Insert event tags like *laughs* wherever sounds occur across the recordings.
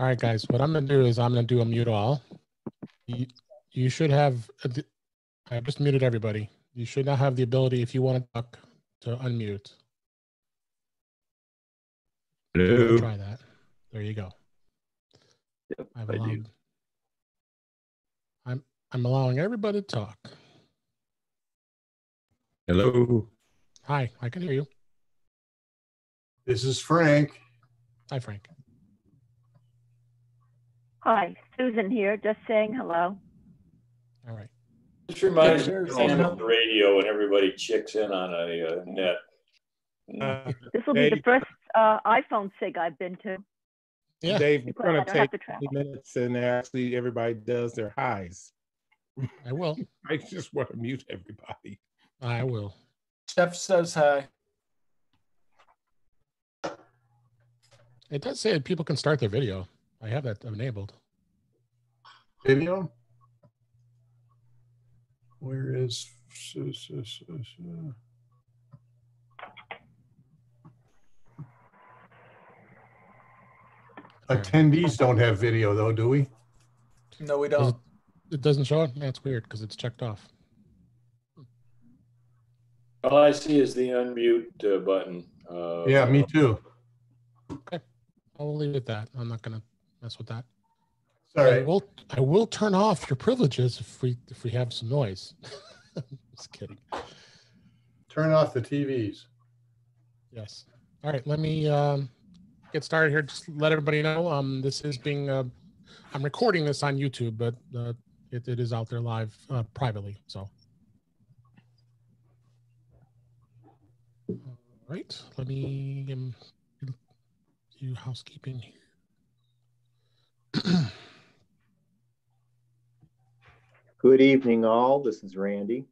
All right, guys. What I'm gonna do is I'm gonna do a mute all. You, you should have. the- I just muted everybody. You should now have the ability, if you want to talk, to unmute. Hello. Try that. There you go. Yep, I've I do. allowed, I'm I'm allowing everybody to talk. Hello. Hi, I can hear you. This is Frank. Hi, Frank. Hi, Susan here, just saying hello. All right. This reminds me of Sam on the radio and everybody checks in on a uh, net. Uh, This will be the Hey. first uh, iPhone SIG I've been to. Yeah. Dave, we're Glad I gonna don't have take to travel. 20 minutes and actually everybody does their highs. I will. *laughs* I just want to mute everybody. I will. Jeff says hi. It does say that people can start their video. I have that enabled. Video? Where is? su- Attendees don't have video though, do we? No, we don't. it, it doesn't show it? That's weird because it's checked off. All I see is the unmute uh, button. Uh, Yeah, me too. Okay. I'll leave it at that. I'm not gonna mess with that. Sorry. I will I will turn off your privileges if we if we have some noise. *laughs* Just kidding. Turn off the TVs. Yes. All right, let me um, get started here. Just let everybody know um, this is being uh, I'm recording this on YouTube, but uh, it, it is out there live uh, privately. So. All right, let me um, do housekeeping here. *clears throat* Good evening, all. This is Randy.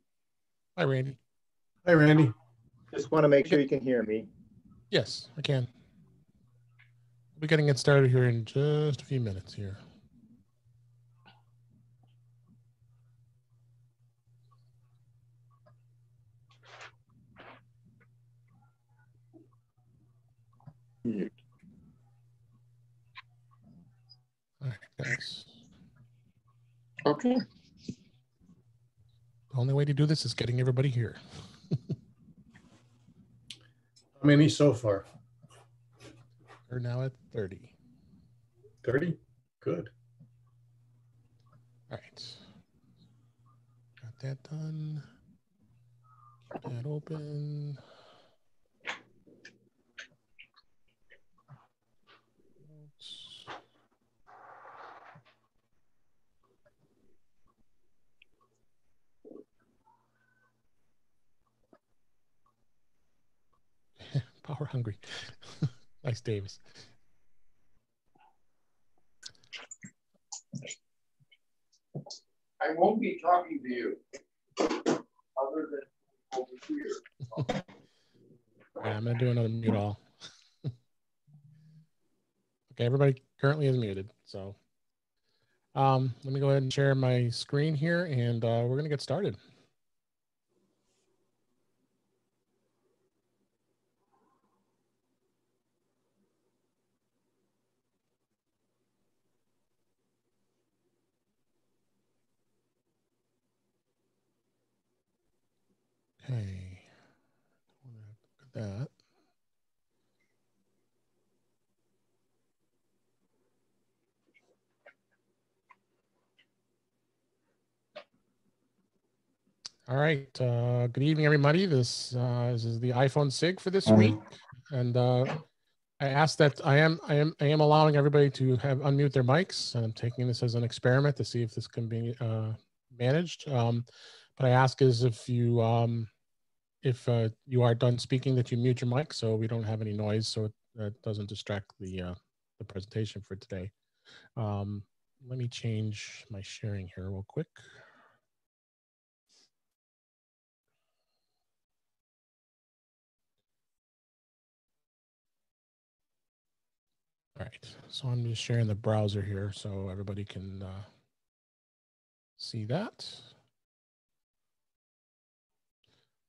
Hi, Randy. Hi, Randy. Just want to make sure you can hear me. Yes, I can. We're getting it started here in just a few minutes here. All right, guys. Okay. The only way to do this is getting everybody here. How many so far? We're now at 30. 30? Good. All right. Got that done. Keep that open. Hungry. *laughs* nice, Davis. I won't be talking to you. Other than over here. *laughs* Right, I'm gonna do another mute all. *laughs* okay, everybody currently is muted. So um, let me go ahead and share my screen here and uh, we're gonna get started. Okay. Look at that. All right. Uh, good evening, everybody. This, uh, this is the iPhone SIG for this week, and uh, I ask that I am I am I am allowing everybody to have unmute their mics, and I'm taking this as an experiment to see if this can be uh, managed. Um, but I ask is if you um, if uh, you are done speaking, that you mute your mic so we don't have any noise, so it, it doesn't distract the uh, the presentation for today. Um, let me change my sharing here real quick. All right, so I'm just sharing the browser here so everybody can uh, see that.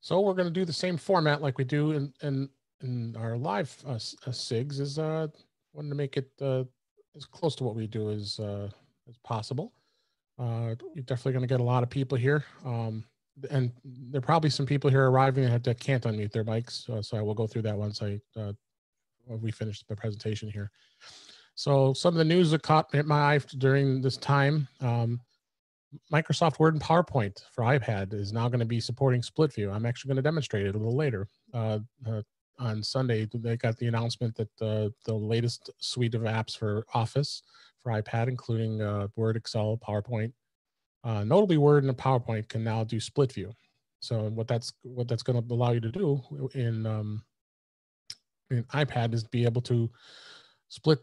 So we're going to do the same format like we do in in, in our live uh, uh, SIGs. Is uh, wanted to make it uh, as close to what we do as uh, as possible. Uh, you're definitely going to get a lot of people here, um, and there are probably some people here arriving that, can't unmute their mics. So, so I will go through that once I uh, we finish the presentation here. So some of the news that caught my eye during this time. Um, Microsoft Word and PowerPoint for iPad is now going to be supporting split view. I'm actually going to demonstrate it a little later. Uh, uh, on Sunday, they got the announcement that uh, the latest suite of apps for Office for iPad, including uh, Word, Excel, PowerPoint, uh, notably Word and PowerPoint can now do split view. So what that's what that's going to allow you to do in um, in iPad is be able to split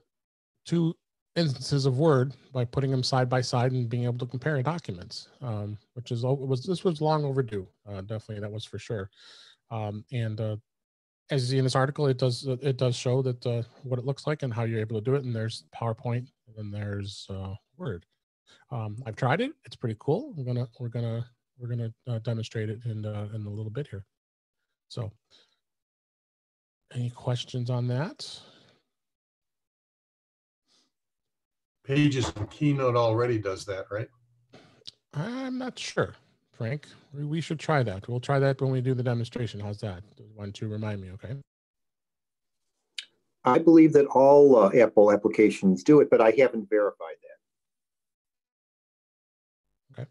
two instances of Word by putting them side by side and being able to compare documents, um, which is was this was long overdue. Uh, definitely, that was for sure. Um, and uh, as you see in this article, it does it does show that uh, what it looks like and how you're able to do it. And there's PowerPoint, and there's uh, Word. Um, I've tried it; it's pretty cool. We're gonna we're gonna we're gonna uh, demonstrate it in uh, in a little bit here. So, any questions on that? Pages and Keynote already does that, right? I'm not sure, Frank. We, we should try that. We'll try that when we do the demonstration. How's that? One, two, remind me, okay? I believe that all uh, Apple applications do it, but I haven't verified that. Okay.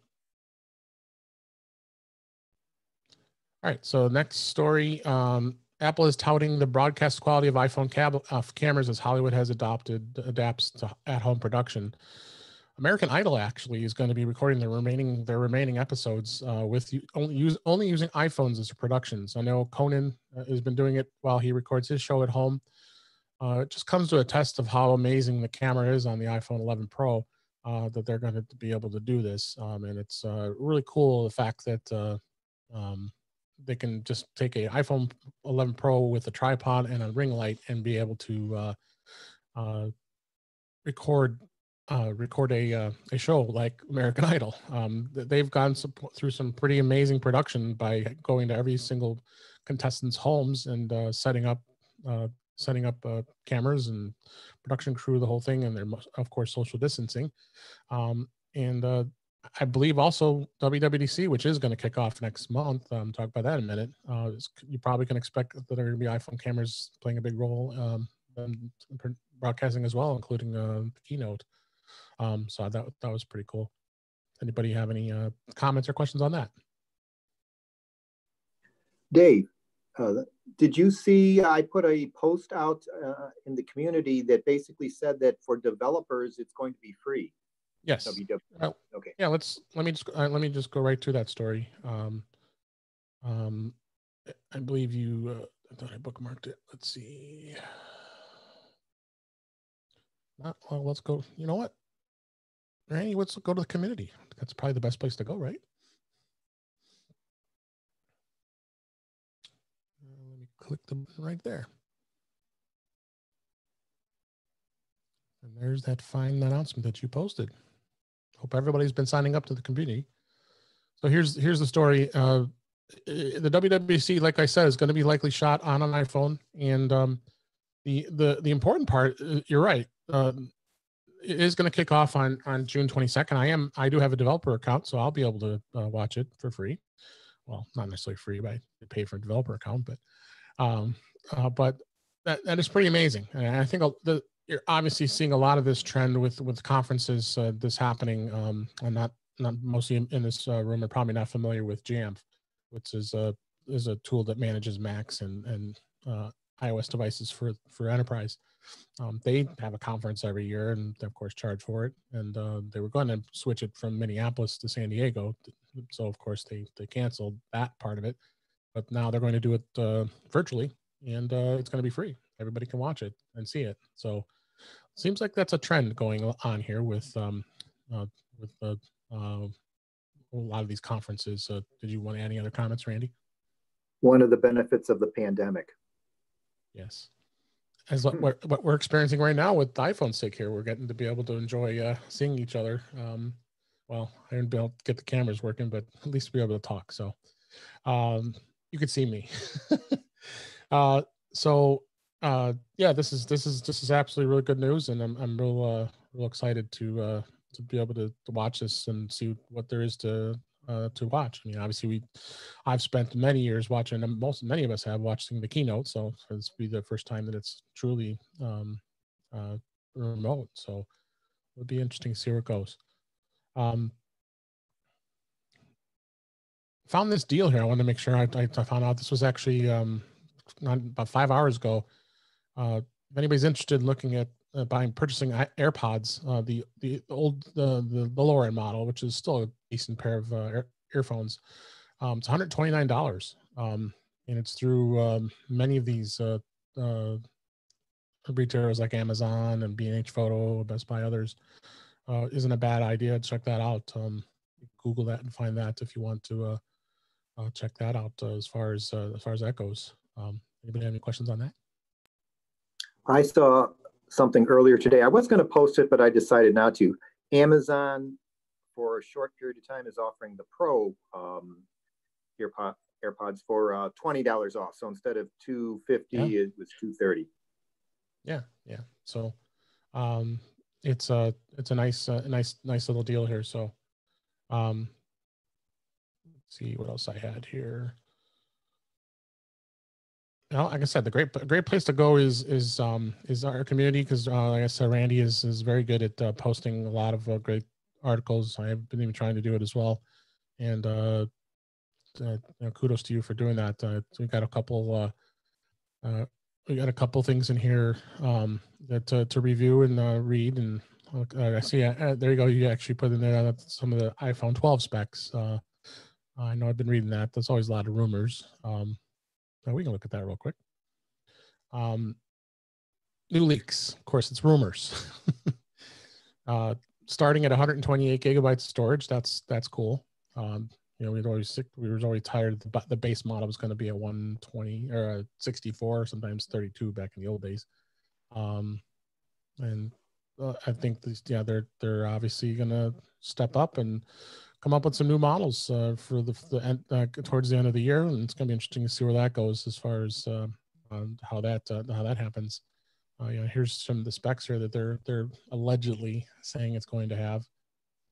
All right. So next story. Um, Apple is touting the broadcast quality of iPhone cab- uh, cameras as Hollywood has adopted adapts to at-home production. American Idol actually is going to be recording their remaining their remaining episodes uh, with only use only using iPhones as productions. I know Conan uh, has been doing it while he records his show at home. Uh, it just comes to a test of how amazing the camera is on the iPhone 11 Pro uh, that they're going to be able to do this, um, and it's uh, really cool the fact that um, they can just take a iPhone 11 Pro with a tripod and a ring light and be able to uh, uh, record uh, record a uh, a show like American *laughs* Idol. Um, they've gone through some pretty amazing production by going to every single contestant's homes and uh, setting up uh, setting up cameras and production crew, the whole thing, and they're of course social distancing. Um, and I believe also WWDC, which is going to kick off next month. Um, talk about that in a minute. Uh, you probably can expect that there are going to be iPhone cameras playing a big role um, in broadcasting as well, including uh, the keynote. Um, so that that was pretty cool. Anybody have any uh, comments or questions on that? Dave, uh, did you see I put a post out uh, in the community that basically said that for developers it's going to be free? Yes. WW. Well, Okay. Yeah, let's let me just uh, let me just go right to that story. Um, um, I believe you. Uh, I thought I bookmarked it. Let's see. Not well. Let's go. You know what, Randy? Let's go to the community. That's probably the best place to go, right? Uh, let me click the button right there. And there's that fine announcement that you posted. Hope everybody's been signing up to the community. So here's here's the story. Uh, the WWDC, like I said, is going to be likely shot on an iPhone, and um, the the the important part, uh, you're right, uh, it is going to kick off on on June 22nd. I am I do have a developer account, so I'll be able to uh, watch it for free. Well, not necessarily free, but I pay for a developer account, but um, uh, but that that is pretty amazing, and I think the you're obviously seeing a lot of this trend with with conferences uh, this happening um not not mostly in, in this uh, room are probably not familiar with jamf which is a is a tool that manages macs and and uh, ios devices for for enterprise. Um, they have a conference every year and of course charge for it. And uh, they were going to switch it from minneapolis to san diego. So of course they they canceled that part of it. But now they're going to do it uh, virtually and uh, it's going to be free. Everybody can watch it and see it. So seems like that's a trend going on here with um uh, with uh, uh, a lot of these conferences. Uh, did you want any other comments, Randy? One of the benefits of the pandemic. Yes, as what we're, what we're experiencing right now with the iPhone SIG here, we're getting to be able to enjoy uh, seeing each other. Um, well, I didn't be able to get the cameras working, but at least be able to talk. So um, you could see me. *laughs* uh, so uh, yeah, this is this is this is absolutely really good news, and I'm I'm real uh, real excited to uh, to be able to, to watch this and see what there is to uh, to watch. I mean, obviously, we I've spent many years watching, and most many of us have watching the keynote, so it's be the first time that it's truly um, uh, remote. So it'll be interesting to see where it goes. Um, found this deal here. I wanted to make sure I, I, I found out this was actually um, not about five hours ago. Uh, if anybody's interested in looking at uh, buying purchasing AirPods, uh, the the old the, the end model, which is still a decent pair of uh, ear- earphones, um, it's one hundred twenty nine dollars, um, and it's through um, many of these uh, uh, retailers like Amazon and B&H Photo, Best Buy, others. Uh, isn't a bad idea. Check that out. Um, Google that and find that if you want to uh, uh, check that out uh, as far as uh, as far as that goes. Um, anybody have any questions on that? I saw something earlier today. I was going to post it, but I decided not to. Amazon, for a short period of time, is offering the Pro um, AirPod, AirPods for uh, twenty dollars off. So instead of two fifty, Yeah. it was two thirty. Yeah, yeah. So, um, it's a it's a nice uh, nice nice little deal here. So, um, let's see what else I had here. Well, like I said, the great great place to go is is um is our community because uh, like I said, Randy is is very good at uh, posting a lot of uh, great articles. I have been even trying to do it as well, and uh, uh you know, kudos to you for doing that. Uh, we got a couple uh, we got a couple things in here um that to, review and read and I see there you go. You actually put in there some of the iPhone 12 specs. I know I've been reading that. There's always a lot of rumors. Um, so we can look at that real quick. Um, new leaks. Of course, it's rumors. *laughs* uh, starting at 128 gigabytes storage. That's that's cool. Um, you know, we'd always sick- we were always tired. The, the base model was going to be a 120 or a 64, sometimes 32 back in the old days. Um, and uh, I think these, yeah, they're they're obviously going to step up and come up with some new models uh, for the, the end, uh, towards the end of the year, and it's going to be interesting to see where that goes as far as uh, um, how that uh, how that happens. Uh, you know, here's some of the specs here that they're they're allegedly saying it's going to have.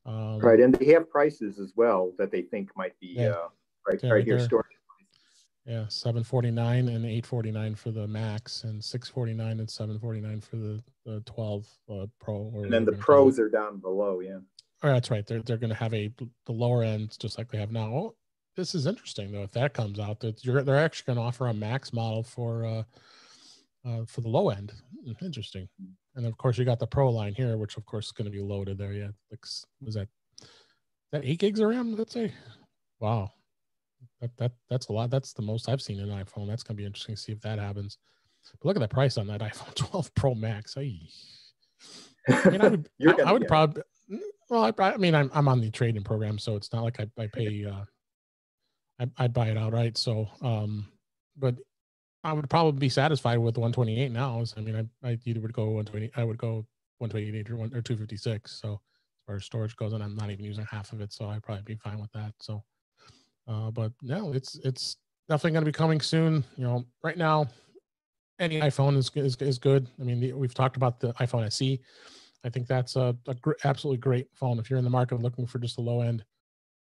Um, Right, and they have prices as well that they think might be Yeah. uh, right They're- right here. they're- Yeah, seven forty nine and eight forty nine for the Max, and six forty nine and seven forty nine for the, the twelve uh, Pro. Or And then the we're gonna call it. pros are down below. Yeah. Oh, that's right. They're they're going to have a the lower end just like they have now. Oh, this is interesting though. If that comes out, that you're they're actually going to offer a Max model for uh, uh for the low end. Interesting. And of course, you got the Pro line here, which of course is going to be loaded there. Yeah, like was that that eight gigs of RAM? Let's say. Wow, that that that's a lot. That's the most I've seen in an iPhone. That's going to be interesting to see if that happens. But look at the price on that *laughs* iPhone 12 Pro Max. Ay. I mean, I would, *laughs* I, I would probably, well, I, I mean, I'm, I'm on the trading program, so it's not like I, I pay, uh, I, buy it outright. So, um, but I would probably be satisfied with 128 now. I mean, I, I either would go 120, I would go 128 or one or 256. So as far as storage goes, and I'm not even using half of it. So I'd probably be fine with that. So, uh, but no, it's, it's definitely going to be coming soon. You know, right now, any iPhone is, is, is good. I mean, the, we've talked about the iPhone SE. I think that's a, a gr- absolutely great phone if you're in the market looking for just a low end,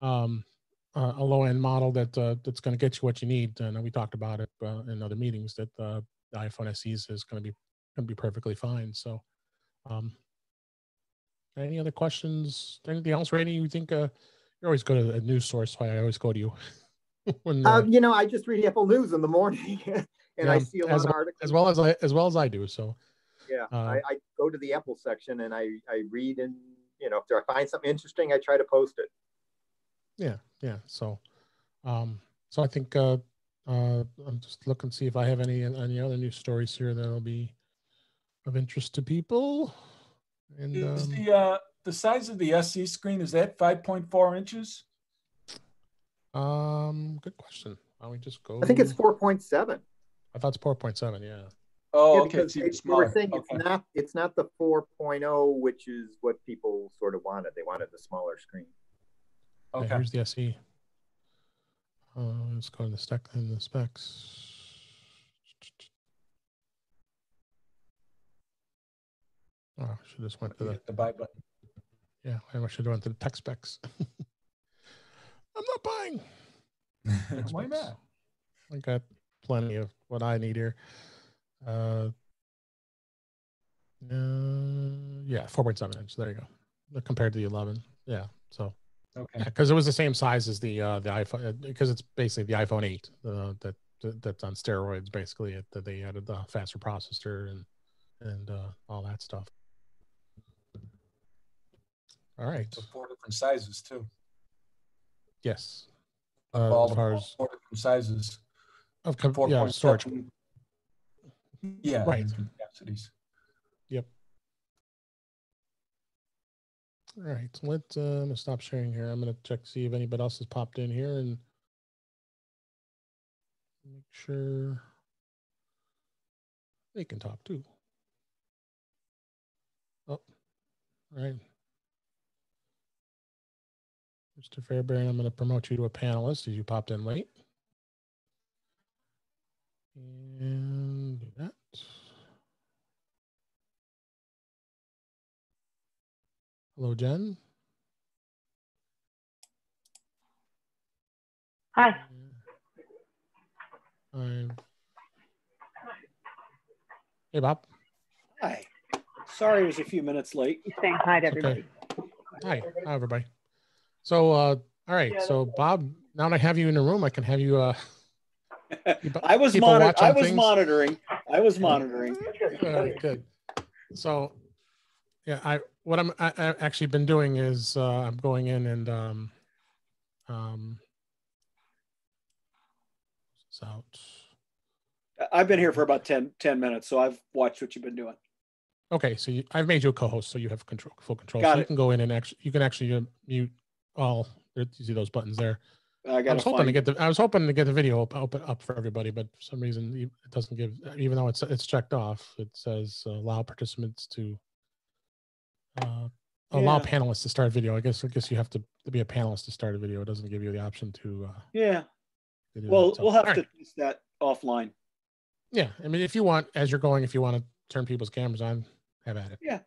um, uh, a low end model that uh, that's going to get you what you need. And we talked about it uh, in other meetings that uh, the iPhone SE is, going to be going to be perfectly fine. So, um, any other questions? Anything else, Randy? You think uh, you always go to a news source? Why I always go to you. *laughs* when, Uh, uh, you know, I just read Apple News in the morning, *laughs* and I see a lot of articles. as well as I as well as I do. So Yeah, Uh, I, I go to the Apple section and I, I read and, you know, if I find something interesting, I try to post it. yeah, yeah. So, um, so I think uh, uh, I'm just looking to see if I have any any other news stories here that'll be of interest to people. And Is um, the, uh, the size of the SE screen, is that five point four inches? um, good question. Why don't we just go? I think it's 4.7. I thought it's four point seven. Yeah. Oh, Yeah, okay, because it's they, they were saying Okay. it's not, it's not the 4.0, which is what people sort of wanted. They wanted the smaller screen. Yeah, Okay. here's the SE. Uh, let's go to the spec in the specs. Oh, I should just went to the The buy button. yeah. I should have went to the tech specs. *laughs* I'm not buying. *laughs* Why not? I got plenty of what I need here. Uh, uh yeah, four point seven inch. There you go. Compared to the eleven, yeah. So Okay. *laughs* because it was the same size as the uh the iPhone because it's basically the iPhone eight uh, that that- that's on steroids basically. It, that they added the faster processor and and uh, all that stuff. All right. So four different sizes too. Yes. All Uh, as far as four different sizes. of com- Four yeah point storage. Yeah. Right. Capacities. All right, so let uh, I'm gonna stop sharing here. I'm gonna check see if anybody else has popped in here and make sure they can talk too. Oh, all right. Mr. Fairbairn, I'm gonna promote you to a panelist as you popped in late. And do that. Hello, Jen. Hi. I'm... Hey, Bob. Hi. Sorry I was a few minutes late. He's saying hi to It's everybody. Hi, hi, everybody. So, uh, all right. So, Bob, now that I have you in the room, I can have you. Uh, *laughs* Keep- I was people monitor- watch I was things? monitoring. I was monitoring. uh, good. So, yeah, I what I'm I, I've actually been doing is uh, I'm going in and um, um, it's out. I've been here for about 10, 10 minutes, so I've watched what you've been doing. Okay, so you, I've made you a co-host, so you have control, full control. Got so you can go in and actually, you can actually uh, mute all. You see those buttons there. I I was hoping to get the I was hoping to get the video op- open up for everybody, but for some reason it doesn't give. Even though it's it's checked off, it says uh, allow participants to uh, allow Yeah. panelists to start video. I guess I guess you have to, to be a panelist to start a video. It doesn't give you the option to. Uh, Yeah. to Well. So, we'll have to right. test that offline. Yeah, I mean, if you want, as you're going, if you want to turn people's cameras on, have at it. Yeah.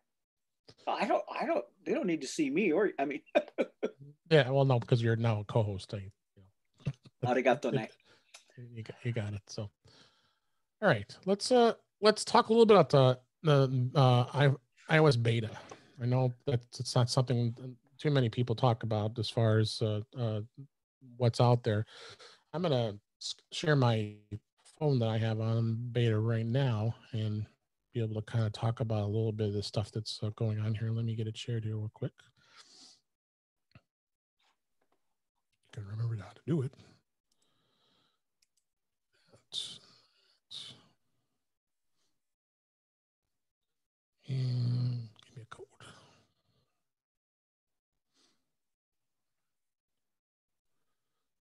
I don't. I don't. They don't need to see me, or I mean, *laughs* Yeah, well, no, because you're now a co-host. I, you know. arigato *laughs* ne. you got, you got it. So, all right, let's uh let's talk a little bit about the the uh I, iOS beta. I know that it's not something too many people talk about as far as uh, uh what's out there. I'm gonna share my phone that I have on beta right now and be able to kind of talk about a little bit of the stuff that's uh, going on here. Let me get it shared here real quick. Gotta remember how to do it. That's- that's- And give me a code.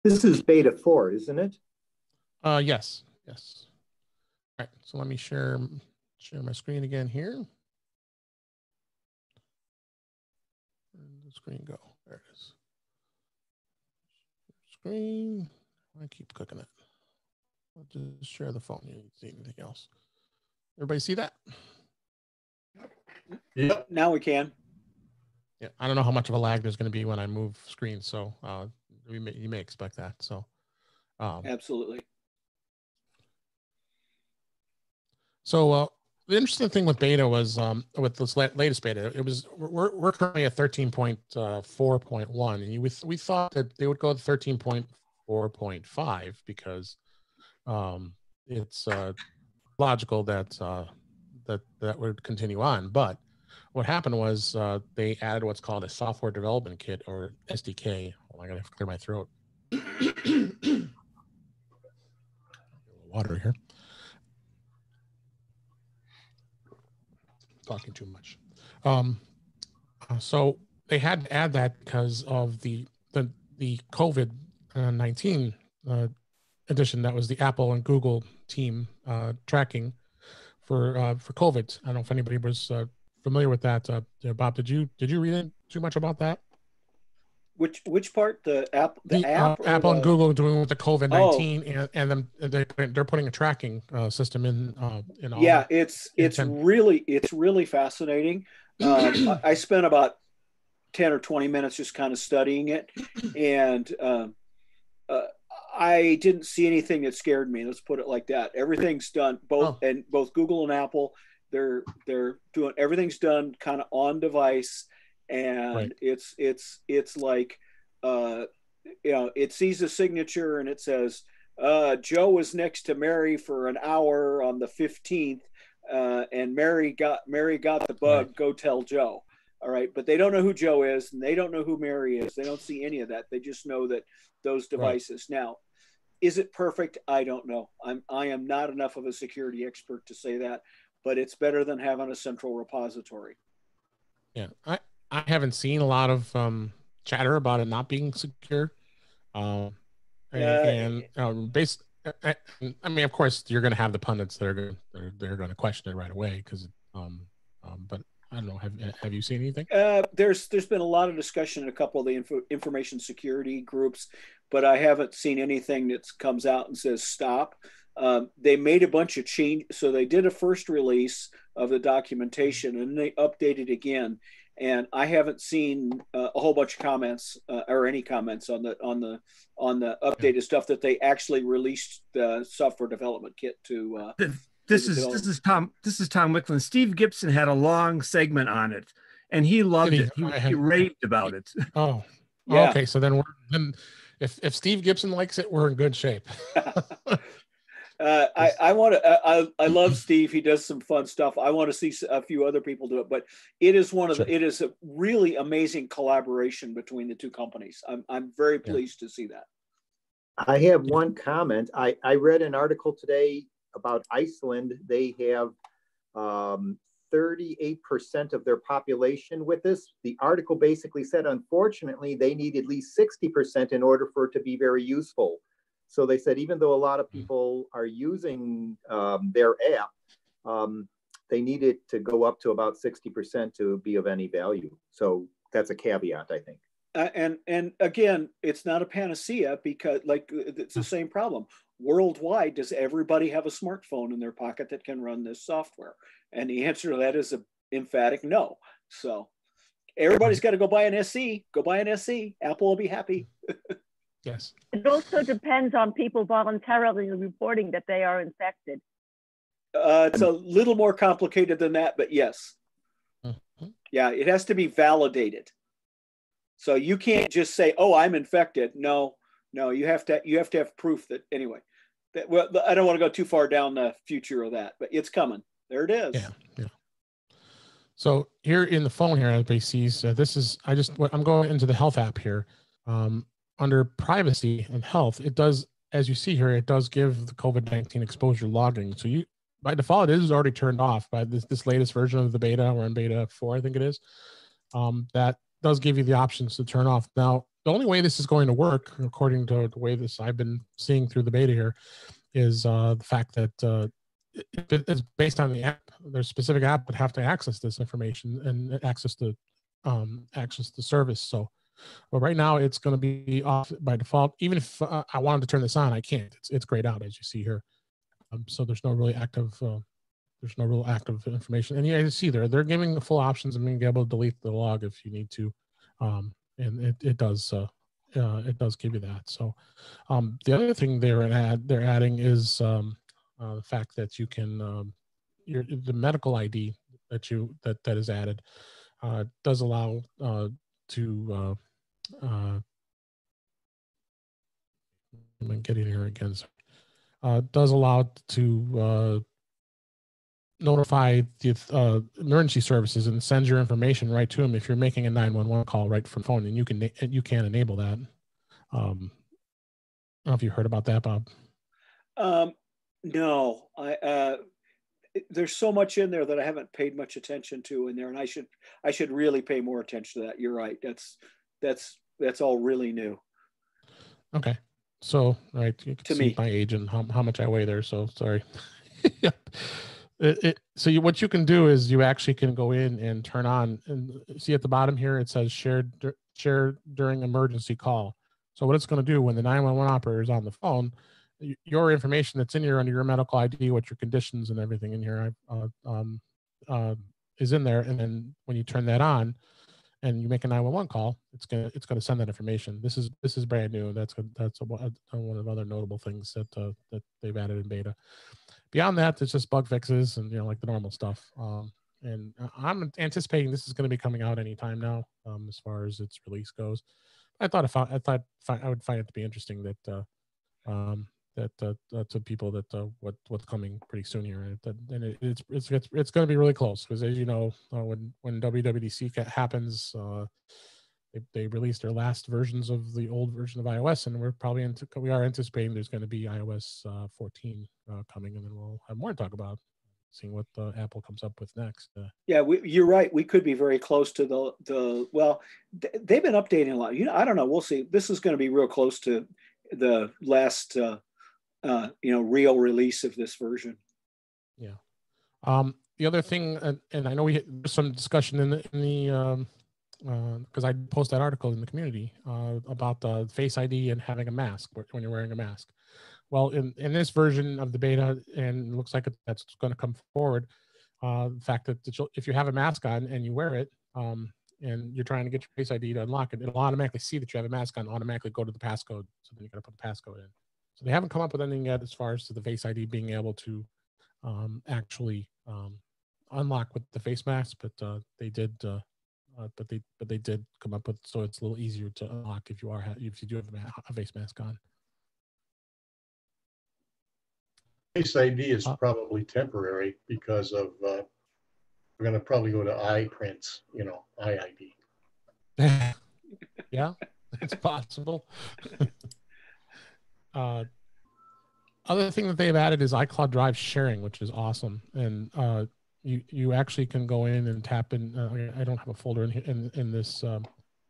This is beta four, isn't it? Uh, yes, yes. All right, so let me share share my screen again here. Where did the screen go? There it is. Screen. I keep clicking it. I'll just share the phone. You don't see anything else. Everybody see that? Yep. Now we can. Yeah, I don't know how much of a lag there's going to be when I move screens, so uh, we may, you may expect that. So, um, Absolutely. So uh, the interesting thing with beta was um, with this latest beta, it was we're, we're currently at thirteen point uh, four point one, and you, we we thought that they would go to thirteen point four point five because um, it's uh, logical that uh, that that would continue on. But what happened was uh, they added what's called a software development kit or SDK. Oh, I gotta clear my throat. Water here. talking too much. Um, uh, so they had to add that because of the the the COVID nineteen uh, edition. That was the Apple and Google team uh, tracking for uh, for COVID. I don't know if anybody was uh, familiar with that. Uh, Bob, did you did you read in too much about that? Which which part? The app the, The, app? uh, Apple and the- Google doing with the COVID nineteen, and, and them they're, they're putting a tracking uh, system in uh, in all. yeah it's it's really it's really fascinating um, I, spent about 10 or 20 minutes just kind of studying it and um, uh, i didn't see anything that scared me let's put it like that everything's done both Oh. and both google and apple they're they're doing everything's done kind of on device and Right. it's it's it's like uh you know it sees a signature and it says uh, Joe was next to Mary for an hour on the 15th, uh, and Mary got Mary got the bug. Right. Go tell Joe. All right, but they don't know who Joe is, and they don't know who Mary is. They don't see any of that. They just know that those devices. Now, is it perfect? I don't know. I'm I am not enough of a security expert to say that, but it's better than having a central repository. Yeah, I I haven't seen a lot of um, chatter about it not being secure. Um, and, and um, based, I, I mean, of course, you're going to have the pundits that are going they're, they're going to question it right away because, um, um, but I don't know. Have have you seen anything? Uh, there's there's been a lot of discussion in a couple of the info, information security groups, but I haven't seen anything that comes out and says stop. Um, they made a bunch of change, so they did a first release of the documentation and they updated again. And I haven't seen uh, a whole bunch of comments uh, or any comments on the on the on the updated stuff that they actually released the software development kit to. Uh, This to the is this is Tom. This is Tom Wicklund. Steve Gibson had a long segment on it, and he loved he? it. He, I he raved about it. *laughs* Oh, Yeah. okay. So then we're then if if Steve Gibson likes it, we're in good shape. *laughs* *laughs* Uh, I, I want to. I, I love Steve. He does some fun stuff. I want to see a few other people do it, but it is one of the, it is a really amazing collaboration between the two companies. I'm I'm very Yeah. pleased to see that. I have one comment. I, I read an article today about Iceland. They have um, 38% of their population with this. The article basically said, unfortunately, they need at least 60% in order for it to be very useful. So they said, even though a lot of people are using um, their app, um, they need it to go up to about 60% to be of any value. So that's a caveat, I think. Uh, and and again, it's not a panacea because like it's the same problem. Worldwide, does everybody have a smartphone in their pocket that can run this software? And the answer to that is a emphatic no. So everybody's got to go buy an SE. Go buy an SE. Apple will be happy. *laughs* yes. It also depends on people voluntarily reporting that they are infected. Uh, it's a little more complicated than that, but yes. Mhm. Yeah, it has to be validated. So you can't just say, "Oh, I'm infected." No, no, you have to you have to have proof that anyway. That well, I don't want to go too far down the future of that, but it's coming. There it is. Yeah, yeah. So here in the phone here, everybody sees uh, this is I just what I'm going into the health app here. Um, under privacy and health, it does as you see here, it does give the COVID nineteen exposure logging. So you by default it is already turned off by this this latest version of the beta. We're in beta four, I think it is. Um, that does give you the options to turn off. Now, the only way this is going to work, according to the way this I've been seeing through the beta here, is uh, the fact that uh, it- it's based on the app. There's specific app that have to access this information and access the um, access the service. So, but right now it's going to be off by default. Even if uh, I wanted to turn this on, I can't. It's it's grayed out as you see here. Um, so there's no really active. Uh, there's no real active information, and you see there they're giving the full options and being able to delete the log if you need to, um, and it it does. Uh, uh, it does give you that. So um, the other thing they're add they're adding is um, uh, the fact that you can um, your the medical ID that you that that is added uh, does allow uh, to uh, I'm getting here again. sorry. Uh, does allow to uh, notify the uh, emergency services and send your information right to them if you're making a 911 call right from phone, and you can you can enable that. Um, I don't know if you heard about that, Bob. Um, no, I uh, there's so much in there that I haven't paid much attention to in there, and I should I should really pay more attention to that. You're right. That's that's that's all really new. Okay. So, right, you can To see me. my age and how, how much I weigh there. So, sorry. *laughs* yep. It, it, so you, what you can do is you actually can go in and turn on and see at the bottom here it says shared dur- share during emergency call. So what it's going to do when the 911 operator is on the phone, y- your information that's in here under your medical ID, what your conditions and everything in here uh, um, uh, is in there, and then when you turn that on and you make a 911 call, it's gonna it's gonna send that information. This is this is brand new. That's a, that's a, one one of the other notable things that uh, that they've added in beta beyond that, it's just bug fixes and you know like the normal stuff. Um, and I'm anticipating this is going to be coming out anytime now, um, as far as its release goes. I thought I, I thought I would find it to be interesting that uh, um, that uh, to people that uh, what what's coming pretty soon here, and, and it, it's it's it's, it's going to be really close because as you know, uh, when when WWDC happens. Uh, they, they released their last versions of the old version of iOS, and we're probably into, we are anticipating there's going to be iOS uh, 14 uh, coming, and then we'll have more to talk about, seeing what Apple comes up with next. Yeah, we, you're right. We could be very close to the the well. th- They've been updating a lot. You know, I don't know. We'll see. This is going to be real close to the last uh, uh, you know real release of this version. Yeah. Um, the other thing, and, and I know we had some discussion in the in the um, because I posted that article in the community uh, about the Face ID and having a mask when you're wearing a mask. Well, in in this version of the beta, and looks like that's going to come forward. Uh, the fact that you'll- if you have a mask on and you wear it, um, and you're trying to get your Face ID to unlock it, it'll automatically see that you have a mask on, automatically go to the passcode. So then you got to put the passcode in. So they haven't come up with anything yet as far as to the Face ID being able to um, actually um, unlock with the face mask, but uh, they did. Uh, uh, but they but they did come up with so it's a little easier to unlock if you are ha- if you do have a, ma- a face mask on. Face ID is Uh, probably temporary because of, uh, we're gonna probably go to eye prints, you know, eye ID. *laughs* yeah, it's possible. *laughs* uh, other thing that they've added is iCloud Drive sharing, which is awesome, and uh, you you actually can go in and tap in. Uh, I don't have a folder in here- in in this um,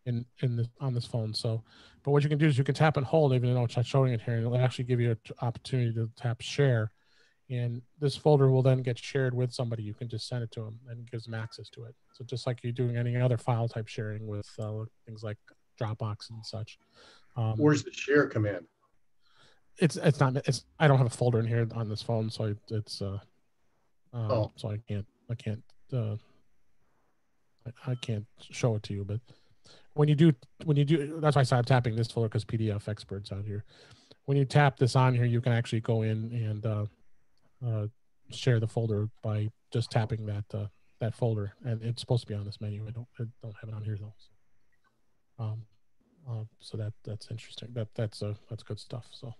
in in this on this phone, so but what you can do is you can tap and hold, even though it's showing it here, and it'll actually give you an opportunity to tap share, and this folder will then get shared with somebody. You can just send it to them, and gives them access to it. So just like you're doing any other file type sharing with uh, things like Dropbox and such. Um, Where's the share command? It's it's not it's I don't have a folder in here on this phone, so it, it's uh, um, Oh. so I can't I can't uh, I, I can't show it to you. But when you do when you do that's why I started tapping this folder because PDF experts out here. When you tap this on here, you can actually go in and uh, uh, share the folder by just tapping that uh, that folder, and it's supposed to be on this menu. I don't I don't have it on here though. So, um, uh, so that that's interesting. That that's uh, that's good stuff. So,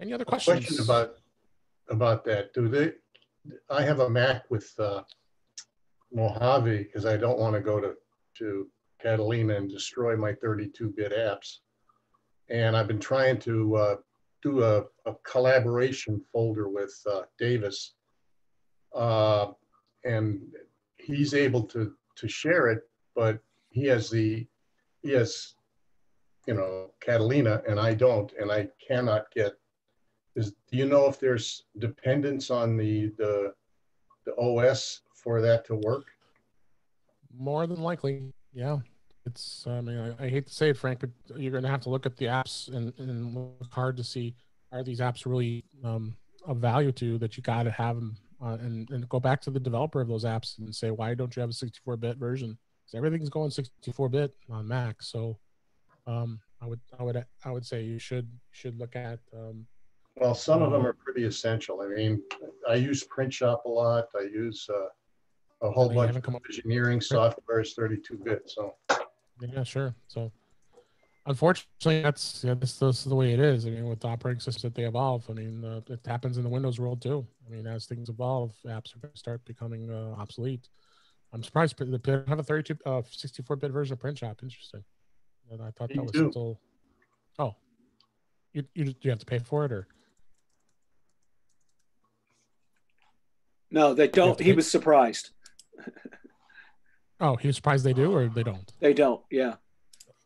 any other questions? Question about, about that. Do they, I have a Mac with, uh, Mojave because I don't want to go to, to Catalina and destroy my 32-bit apps. And I've been trying to, uh, do a, a collaboration folder with, uh, Davis. Uh, and he's able to, to share it, but he has the, he has, you know, Catalina and I don't, and I cannot get is, do you know if there's dependence on the, the, the OS for that to work? More than likely, yeah. It's I mean I, I hate to say it, Frank, but you're going to have to look at the apps and, and look hard to see are these apps really um, of value to you that you got to have them uh, and and go back to the developer of those apps and say why don't you have a 64-bit version? Because everything's going 64-bit on Mac, so um, I would I would I would say you should should look at um, Well, some of them are pretty essential. I mean, I use Print Shop a lot. I use uh, a whole You bunch of engineering software is 32-bit, so. Yeah, sure. So, unfortunately, that's yeah, this, this is the way it is. I mean, with the operating systems that they evolve, I mean, uh, it happens in the Windows world too. I mean, as things evolve, apps are going to start becoming uh, obsolete. I'm surprised they don't have a 32, uh, 64-bit version of Print Shop. Interesting. And I thought You that was do. still. Oh, you you you have to pay for it or? No, they don't. He was surprised. *laughs* Oh, he was surprised they do or they don't. They don't. Yeah.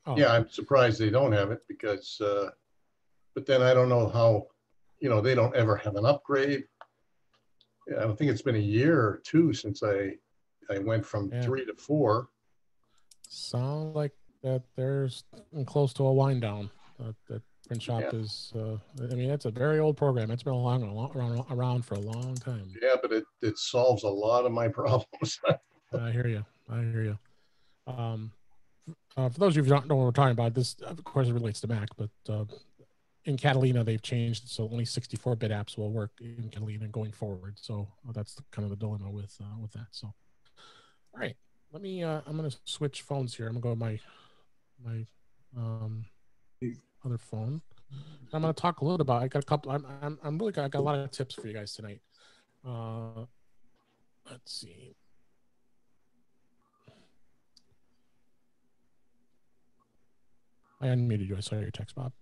Oh, Yeah, I'm surprised they don't have it because, uh, but then I don't know how, you know, they don't ever have an upgrade. Yeah, I think it's been a year or two since I, I went from Yeah. three to four. Sound like that there's close to a wind down. That, that print shop Yeah. is. Uh, I mean, it's a very old program. It's been along, around, around for a long time. Yeah, but it, it solves a lot of my *laughs* problems. I hear you. I hear you. Um, uh, for those of you who don't know what we're talking about, this of course it relates to Mac, but uh, in Catalina they've changed so only 64-bit apps will work in Catalina going forward. So uh, that's the, kind of the dilemma with uh, with that. So, all right, let me. Uh, I'm going to switch phones here. I'm going to go to my my um, other phone. I'm going to talk a little about. I got a couple. I'm I'm, I'm really got, I got a lot of tips for you guys tonight. Uh, let's see. I unmuted you. I saw your text, Bob.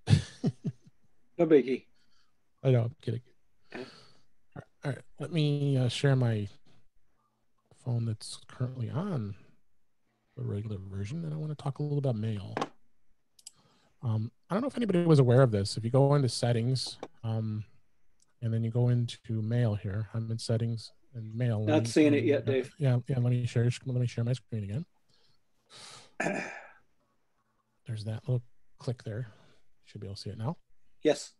No biggie. *laughs* I know. I'm kidding. All right, all right. Let me uh, share my phone that's currently on the regular version, and I want to talk a little about mail. Um, I don't know if anybody was aware of this. If you go into settings, um, and then you go into mail here, I'm in settings and mail. Not seeing it yet, Dave. Yeah, yeah. Let me share. Let me share my screen again. *clears throat* There's that little click there. Should be able to see it now. Yes.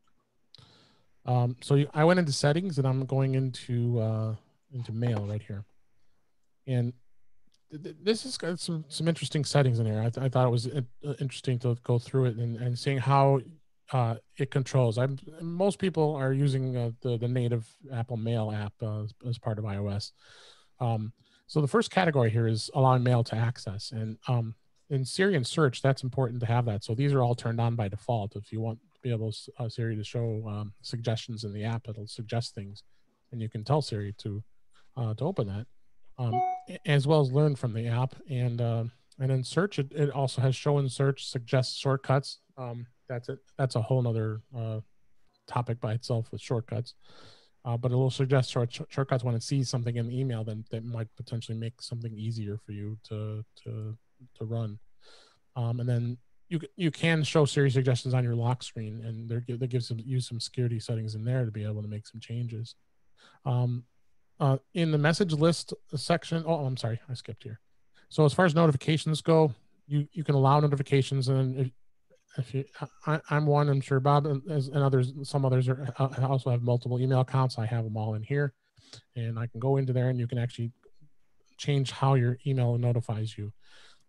Um, so you, I went into settings and I'm going into uh, into mail right here, and this has got some some interesting settings in here. I, th- I thought it was uh, interesting to go through it and, and seeing how uh, it controls. I'm most people are using uh, the the native Apple Mail app uh, as, as part of iOS. Um, so the first category here is allowing mail to access, and um, in Siri and search, that's important to have that. So these are all turned on by default. If you want to be able to uh, Siri to show um, suggestions in the app, it'll suggest things, and you can tell Siri to uh, to open that, um, as well as learn from the app. And uh, and in search, it, it also has show and search, suggest shortcuts. Um, that's it. That's a whole nother uh, topic by itself with shortcuts. Uh, but it will suggest short, shortcuts when it sees something in the email then that might potentially make something easier for you to to to run. Um, and then you you can show Siri suggestions on your lock screen, and there that gives some you some security settings in there to be able to make some changes. Um, uh, in the message list section, oh, I'm sorry, I skipped here. So as far as notifications go, you you can allow notifications, and if, if you, I, I'm one, I'm sure Bob and, and others, some others are also have multiple email accounts. I have them all in here, and I can go into there, and you can actually change how your email notifies you.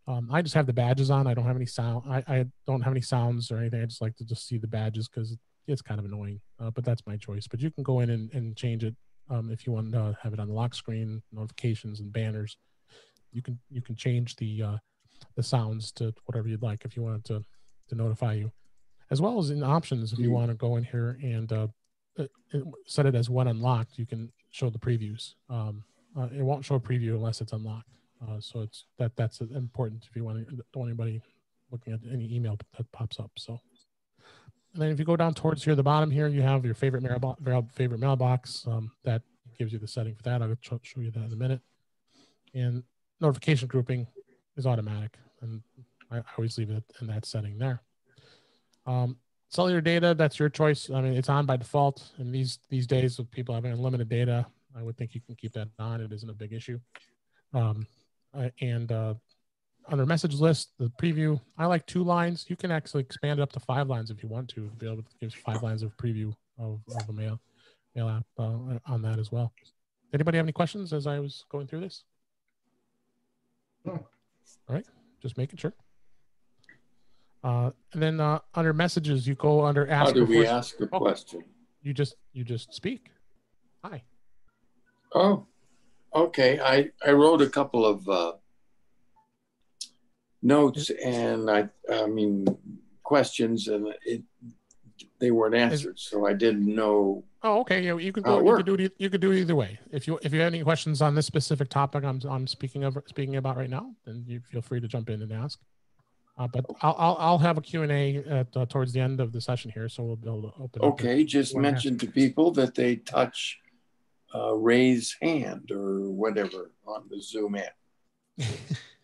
Um, I just have the badges on. I don't have any sound. I, I don't have any sounds or anything. I just like to just see the badges because it's kind of annoying. Uh, but that's my choice. But you can go in and, and change it um, if you want to have it on the lock screen, notifications, and banners. You can you can change the uh, the sounds to whatever you'd like if you want to to notify you, as well as in options if you want to go in here and uh, uh, uh, set it as when unlocked. You can show the previews. Um, uh, it won't show a preview unless it's unlocked. Uh, so it's that that's important if you want to, don't want anybody looking at any email that pops up. So, and then if you go down towards here, the bottom here, you have your favorite mailbox, favorite mailbox. Um, that gives you the setting for that. I'll show you that in a minute. And notification grouping is automatic, and I I always leave it in that setting there. Um, cellular data, that's your choice. I mean, it's on by default. And these these days with people having unlimited data, I would think you can keep that on. It isn't a big issue. Um, uh, and uh, under message list, the preview, I like two lines. You can actually expand it up to five lines if you want to, to be able to give five lines of preview of, of a mail mail app uh, on that as well. Anybody have any questions as I was going through this? No. All right, just making sure. Uh, and then uh, under messages, you go under ask. How do we before- ask a Oh, question? You just you just speak. Hi. Oh, okay. I, I wrote a couple of uh, notes and I, I mean, questions and it, they weren't answered. So I didn't know. Oh, okay. Yeah, you can How go. You can do it. You could do it either way. If you if you have any questions on this specific topic I'm I'm speaking of speaking about right now, then you feel free to jump in and ask. Uh, but I'll, I'll I'll have a Q and A at uh, towards the end of the session here, so we'll be able to open. up Okay, just mention to people that they touch uh, raise hand or whatever on the Zoom app. *laughs*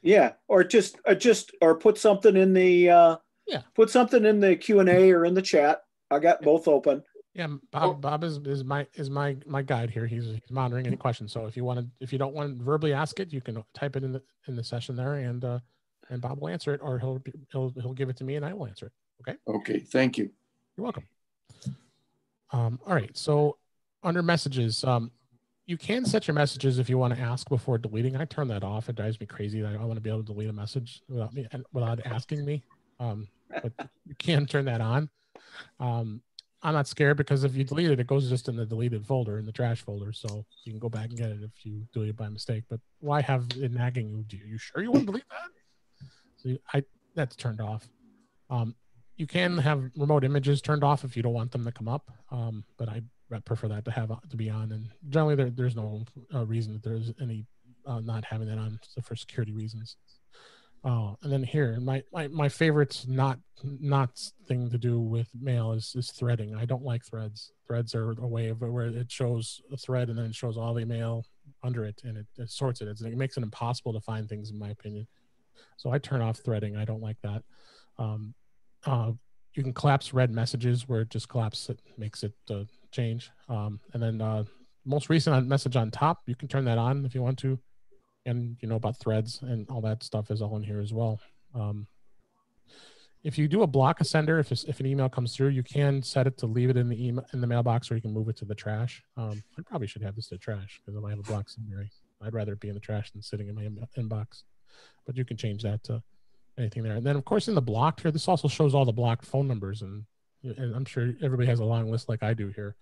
Yeah, or just or just or put something in the uh Yeah. put something in the Q and A or in the chat. I got both open. Yeah, Bob. Bob is, is my is my my guide here. He's, he's monitoring any questions. So if you want to, if you don't want to verbally ask it, you can type it in the in the session there, and uh, and Bob will answer it, or he'll he'll he'll give it to me, and I will answer it. Okay. Okay, thank you. You're welcome. Um, all right. So under messages, um, you can set your messages if you want to ask before deleting. I turn that off. It drives me crazy. that I want to be able to delete a message without me without asking me. Um, but *laughs* you can turn that on. Um, I'm not scared because if you delete it, it goes just in the deleted folder in the trash folder. So you can go back and get it if you delete it by mistake. But why have it nagging you? Do you sure you want to delete that? So you- I that's turned off. Um, you can have remote images turned off if you don't want them to come up. Um, but I prefer that to have to be on. And generally, there, there's no uh, reason that there's any uh, not having that on for security reasons. Oh, and then here, my, my my favorite not not thing to do with mail is is threading. I don't like threads. Threads are a way of where it shows a thread and then it shows all the mail under it and it, it sorts it. It's, it makes it impossible to find things, in my opinion. So I turn off threading. I don't like that. Um, uh, you can collapse read messages where it just collapses it makes it uh, change. Um, and then uh, most recent message on top, you can turn that on if you want to and you know about threads and all that stuff is all in here as well. Um, if you do a block a sender, if, if an email comes through, you can set it to leave it in the email in the mailbox, or you can move it to the trash. Um, I probably should have this to trash because if I have a block sender. I'd rather it be in the trash than sitting in my in- inbox. But you can change that to anything there. And then of course in the blocked here, this also shows all the blocked phone numbers, and and I'm sure everybody has a long list like I do here.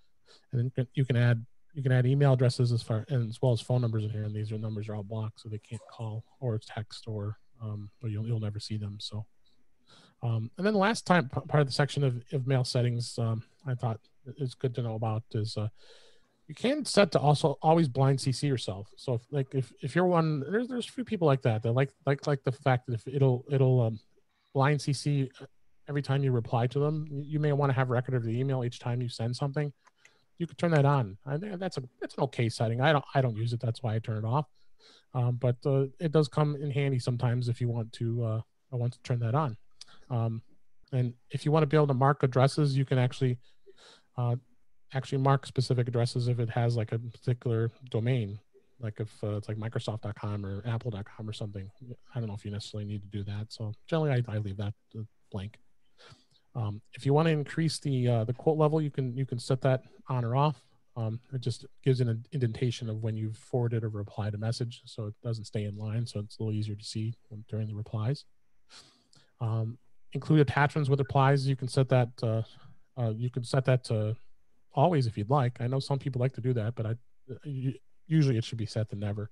And then you can- add you can add email addresses as far and as well as phone numbers in here, and these are numbers are all blocked, so they can't call or text or um, or you'll you'll never see them. So, um, and then the last time part of the section of, of mail settings, um, I thought it's good to know about is uh, you can set to also always blind CC yourself. So if like if, if you're one, there's there's a few people like that that like like like the fact that if it'll it'll um, blind CC every time you reply to them, you you may want to have record of the email each time you send something you could turn that on. I think that's a that's an okay setting. I don't I don't use it. That's why I turn it off. Um, but uh, it does come in handy sometimes if you want to uh, I want to turn that on. Um, and if you want to be able to mark addresses, you can actually uh, actually mark specific addresses if it has like a particular domain, like if uh, it's like Microsoft.com or Apple.com or something. I don't know if you necessarily need to do that. So generally, I, I leave that uh, blank. Um, if you want to increase the uh, the quote level, you can you can set that on or off. Um, it just gives an indentation of when you've forwarded or replied a message, so it doesn't stay in line. So it's a little easier to see when, during the replies. Um, include attachments with replies. You can set that. Uh, uh, you can set that to always if you'd like. I know some people like to do that, but I usually it should be set to never.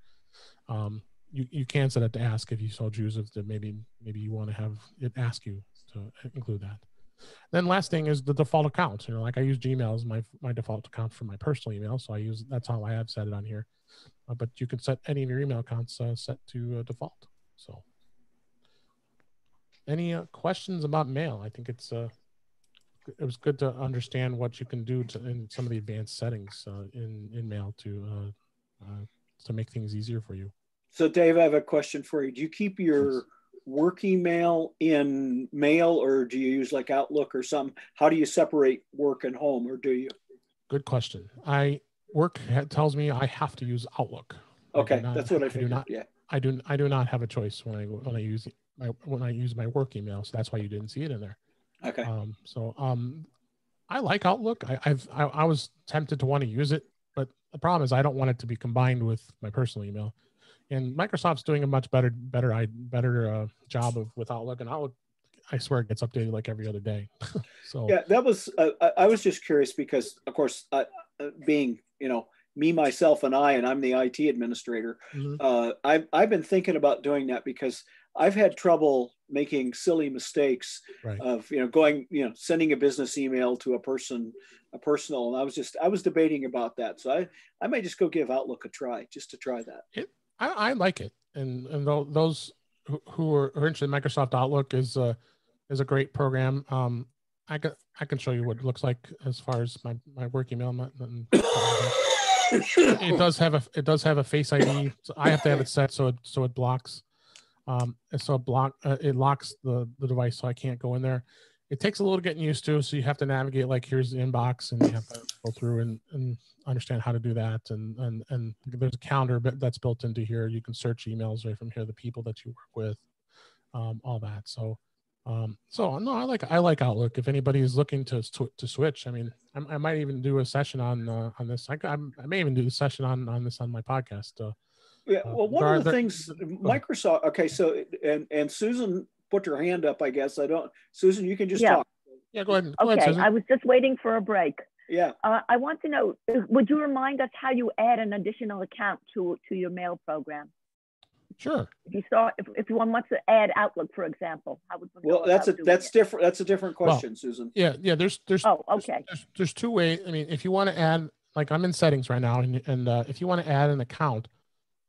Um, you, you can set it to ask if you so choose if maybe maybe you want to have it ask you to include that. Then last thing is the default account. You know, like I use Gmail as my my default account for my personal email, so I use that's how I have set it on here. Uh, but you can set any of your email accounts uh, set to uh, default. So, any uh, questions about mail? I think it's uh, it was good to understand what you can do to, in some of the advanced settings uh, in in mail to uh, uh, to make things easier for you. So, Dave, I have a question for you. Do you keep your work email in mail or do you use like Outlook or something? How do you separate work and home or do you? Good question. I work tells me I have to use Outlook. Okay, not- that's what I do figured. not, yeah. I do. I do not have a choice when I when I use my when I use my work email. So that's why you didn't see it in there. Okay. Um, so um, I like Outlook. I, I've I, I was tempted to want to use it, but the problem is I don't want it to be combined with my personal email. And Microsoft's doing a much better better I better uh, job of with Outlook, and Outlook, I swear, it gets updated like every other day. *laughs* so Yeah, that was. Uh, I- was just curious because, of course, uh, uh, being you know me myself and I, and I'm the IT administrator. Mhm. Uh, I've I've been thinking about doing that because I've had trouble making silly mistakes Right. of you know going you know sending a business email to a person a personal, and I was just I was debating about that. So I I might just go give Outlook a try just to try that. I, I like it, and and those who, who are, interested in Microsoft Outlook is a is a great program. Um, I can I can show you what it looks like as far as my my work email. Not, *coughs* it does have a it does have a Face ID. So I have to have it set so it so it blocks. Um, so it block uh, it locks the the device so I can't go in there. It takes a little getting used to. So you have to navigate like here's the inbox, and you have to go through and, and understand how to do that. And and and there's a calendar that's built into here. You can search emails right from here, the people that you work with, um, all that. So um, so no, I like I like Outlook. If anybody is looking to to switch, I mean, I, I might even do a session on uh, on this. I, I, may even do a session on on this on my podcast. Uh, Yeah, Uh, well, one are- of the things Microsoft. Okay, so and and Susan put her hand up. I guess I don't. Susan, you can just Yeah. talk. yeah, go ahead. Go ahead, Okay, Susan. I was just waiting for a break. Yeah. Uh, I want to know, would you remind us how you add an additional account to, to your mail program? Sure. If you saw, if, if one wants to add Outlook, for example, how would one Well, that's a that's it? different. That's a different Well, question, Susan. Yeah, yeah. There's there's Oh, okay. There's, there's two ways. I mean, if you want to add, like I'm in settings right now, and and uh, if you want to add an account,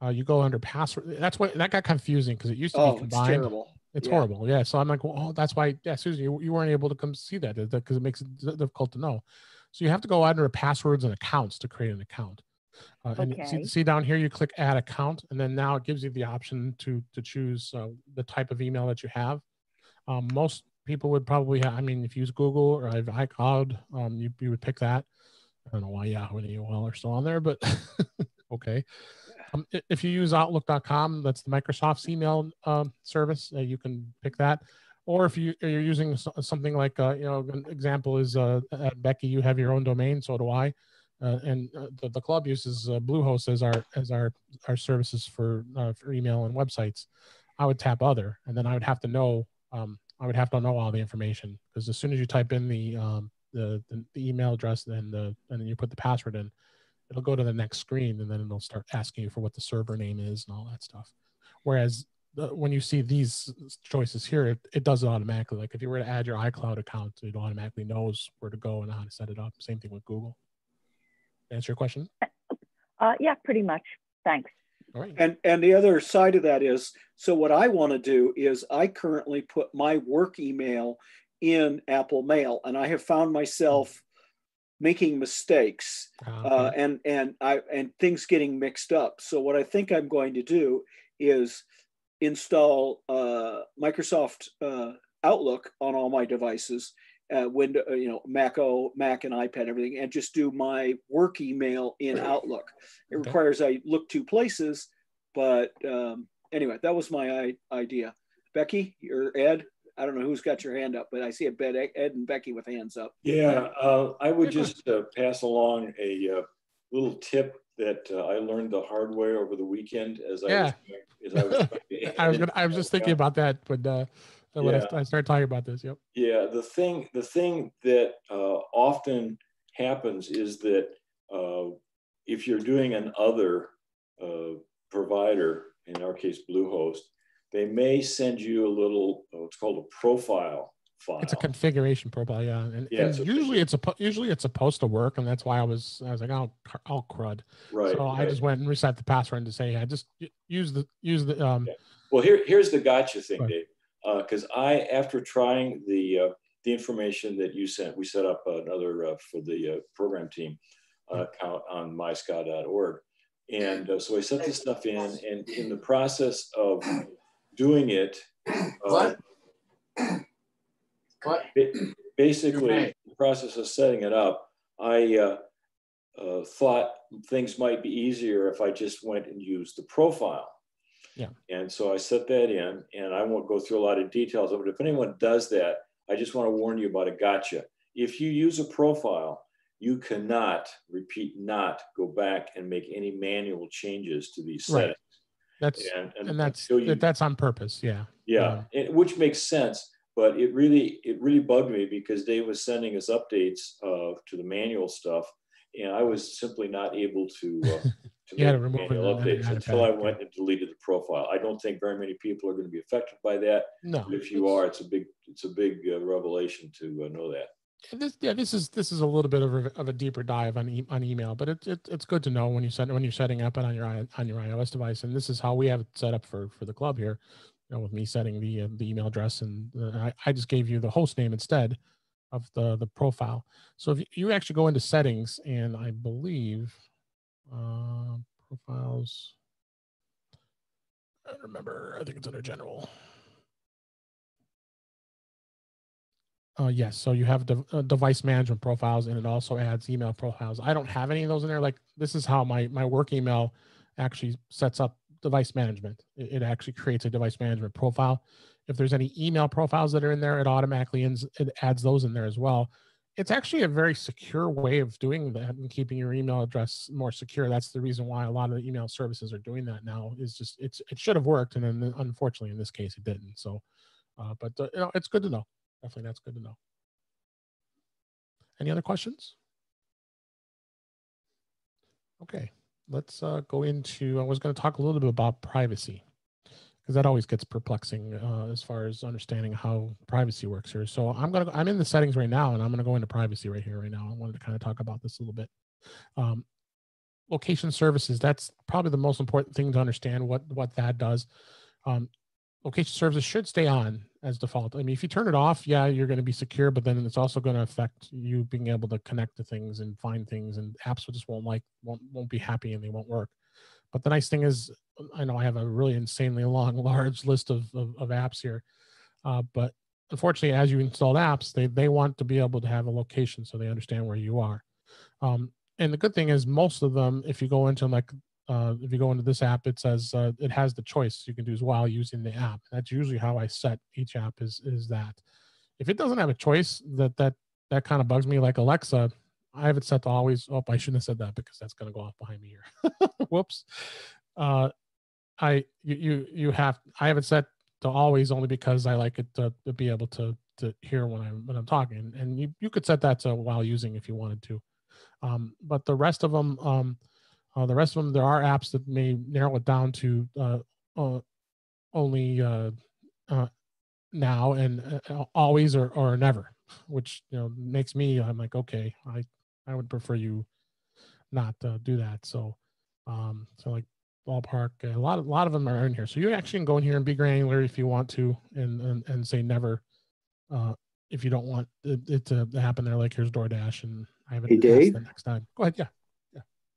uh, you go under password. That's what that got confusing because it used to Oh, be it's combined. terrible. It's Yeah. horrible. Yeah. So I'm like, well, oh, that's why. Yeah, Susan, you, you weren't able to come see that because it makes it difficult to know. So you have to go under passwords and accounts to create an account. Uh, and you see, Okay. see down here, you click add account, and then now it gives you the option to to choose uh, the type of email that you have. Um, most people would probably have, I mean, if you use Google or iCloud, um, you, you would pick that. I don't know why Yahoo and AOL are still on there, but *laughs* okay. Um, if you use Outlook.com, that's the Microsoft's email um, service. Uh, you can pick that. Or if you, you're using something like, uh, you know, an example is uh, at Becky, you have your own domain, so do I. Uh, and uh, the, the club uses uh, Bluehost as our as our our services for uh, for email and websites. I would tap other, and then I would have to know um, I would have to know all the information because as soon as you type in the um, the, the the email address and the and then you put the password in, it'll go to the next screen and then it'll start asking you for what the server name is and all that stuff. Whereas the, when you see these choices here, it, it does it automatically. Like if you were to add your iCloud account, it automatically knows where to go and how to set it up. Same thing with Google. Answer your question. Uh, yeah, pretty much. Thanks. All right. And and the other side of that is, so what I want to do is I currently put my work email in Apple Mail, and I have found myself making mistakes Ah, uh, and and I and things getting mixed up. So what I think I'm going to do is install uh, Microsoft uh, Outlook on all my devices, uh, window, uh, you know, Mac O, Mac and iPad, everything, and just do my work email in Outlook. It Okay. requires I look two places, but um, anyway, that was my I- idea. Becky or Ed, I don't know who's got your hand up, but I see a bed Ed and Becky with hands up. Yeah, uh, I would *laughs* just uh, pass along a uh, little tip that uh, I learned the hard way over the weekend as I Yeah. was, as I was, *laughs* I was gonna, I was just thinking about that when uh, when Yeah. I, I started talking about this. Yep. Yeah, the thing the thing that uh, often happens is that uh, if you're doing an other uh, provider, in our case Bluehost, they may send you a little uh, what's called a profile file. It's a configuration profile, yeah, and, Yeah, and it's a usually it's a usually it's supposed to work, and that's why I was I was like, oh, cr- oh crud. right. so I just went and reset the password to say, yeah, just use the use the um. Yeah. Well, here, here's the gotcha thing, Right. Dave. Because I, after trying the uh, the information that you sent, we set up another uh, for the uh, program team uh, account on myscott.org, and uh, so I set this stuff in, and in the process of doing it, uh, What? *coughs* What? basically, may. the process of setting it up, I uh, uh, thought things might be easier if I just went and used the profile. Yeah. And so I set that in, and I won't go through a lot of details of it. If anyone does that, I just want to warn you about a gotcha. If you use a profile, you cannot, repeat, not go back and make any manual changes to these settings. Right. That's And, and, and that's you- that's on purpose. Yeah. yeah, it, which makes sense. But it really, it really bugged me because Dave was sending us updates uh, to the manual stuff, and I was simply not able to uh, *laughs* to You had to remove manual then updates until I yeah. went and deleted the profile. I don't think very many people are going to be affected by that. No. But if you are, it's a big, it's a big uh, revelation to uh, know that. This, yeah, this is this is a little bit of a, of a deeper dive on e- on email, but it's it, it's good to know when you set when you're setting up it on your on your iOS device, and this is how we have it set up for for the club here. You know, with me setting the uh, the email address, and uh, I, I just gave you the host name instead of the the profile. So if you, actually go into settings, and I believe uh, profiles. I remember. I think it's under general. Uh, yes, so you have uh, device management profiles and it also adds email profiles. I don't have any of those in there. Like this is how my, my work email actually sets up device management. It, it actually creates a device management profile. If there's any email profiles that are in there, it automatically ins, it adds those in there as well. It's actually a very secure way of doing that and keeping your email address more secure. That's the reason why a lot of the email services are doing that now. Is just it's it should have worked, and then unfortunately in this case it didn't. So, uh, but uh, you know it's good to know. Definitely, that's good to know. Any other questions? Okay, let's uh, go into. I was going to talk a little bit about privacy because that always gets perplexing uh, as far as understanding how privacy works here. So I'm gonna I'm in the settings right now, and I'm gonna go into privacy right here right now. I wanted to kind of talk about this a little bit. Um, location services that's probably the most important thing to understand what what that does. Um, location services should stay on as default. I mean, if you turn it off, yeah, you're going to be secure, but then it's also going to affect you being able to connect to things and find things, and apps just won't like won't won't be happy and they won't work. But the nice thing is, I know I have a really insanely long, *laughs* large list of, of, of apps here. Uh, but unfortunately, as you install apps, they, they want to be able to have a location so they understand where you are. Um, and the good thing is most of them, if you go into like, uh, if you go into this app, it says uh, it has the choice you can do well using the app. That's usually how I set each app is, is that. If it doesn't have a choice, that that that kind of bugs me. Like Alexa, I have it set to always. Oh, I shouldn't have said that because that's going to go off behind me here. *laughs* Whoops. Uh, I you you you have I have it set to always only because I like it to, to be able to to hear when I'm when I'm talking, and you you could set that to while using if you wanted to. Um, but the rest of them, um, uh, the rest of them, there are apps that may narrow it down to uh, uh, only uh, uh, now and uh, always or, or never, which you know makes me I'm like okay, I I would prefer you not uh, do that. So, um, so like ballpark, a lot of a lot of them are in here. So you actually can go in here and be granular if you want to, and and, and say never, uh, if you don't want it, it to happen there. Like here's DoorDash, and I haven't Hey, Dave? the next time. Go ahead, yeah.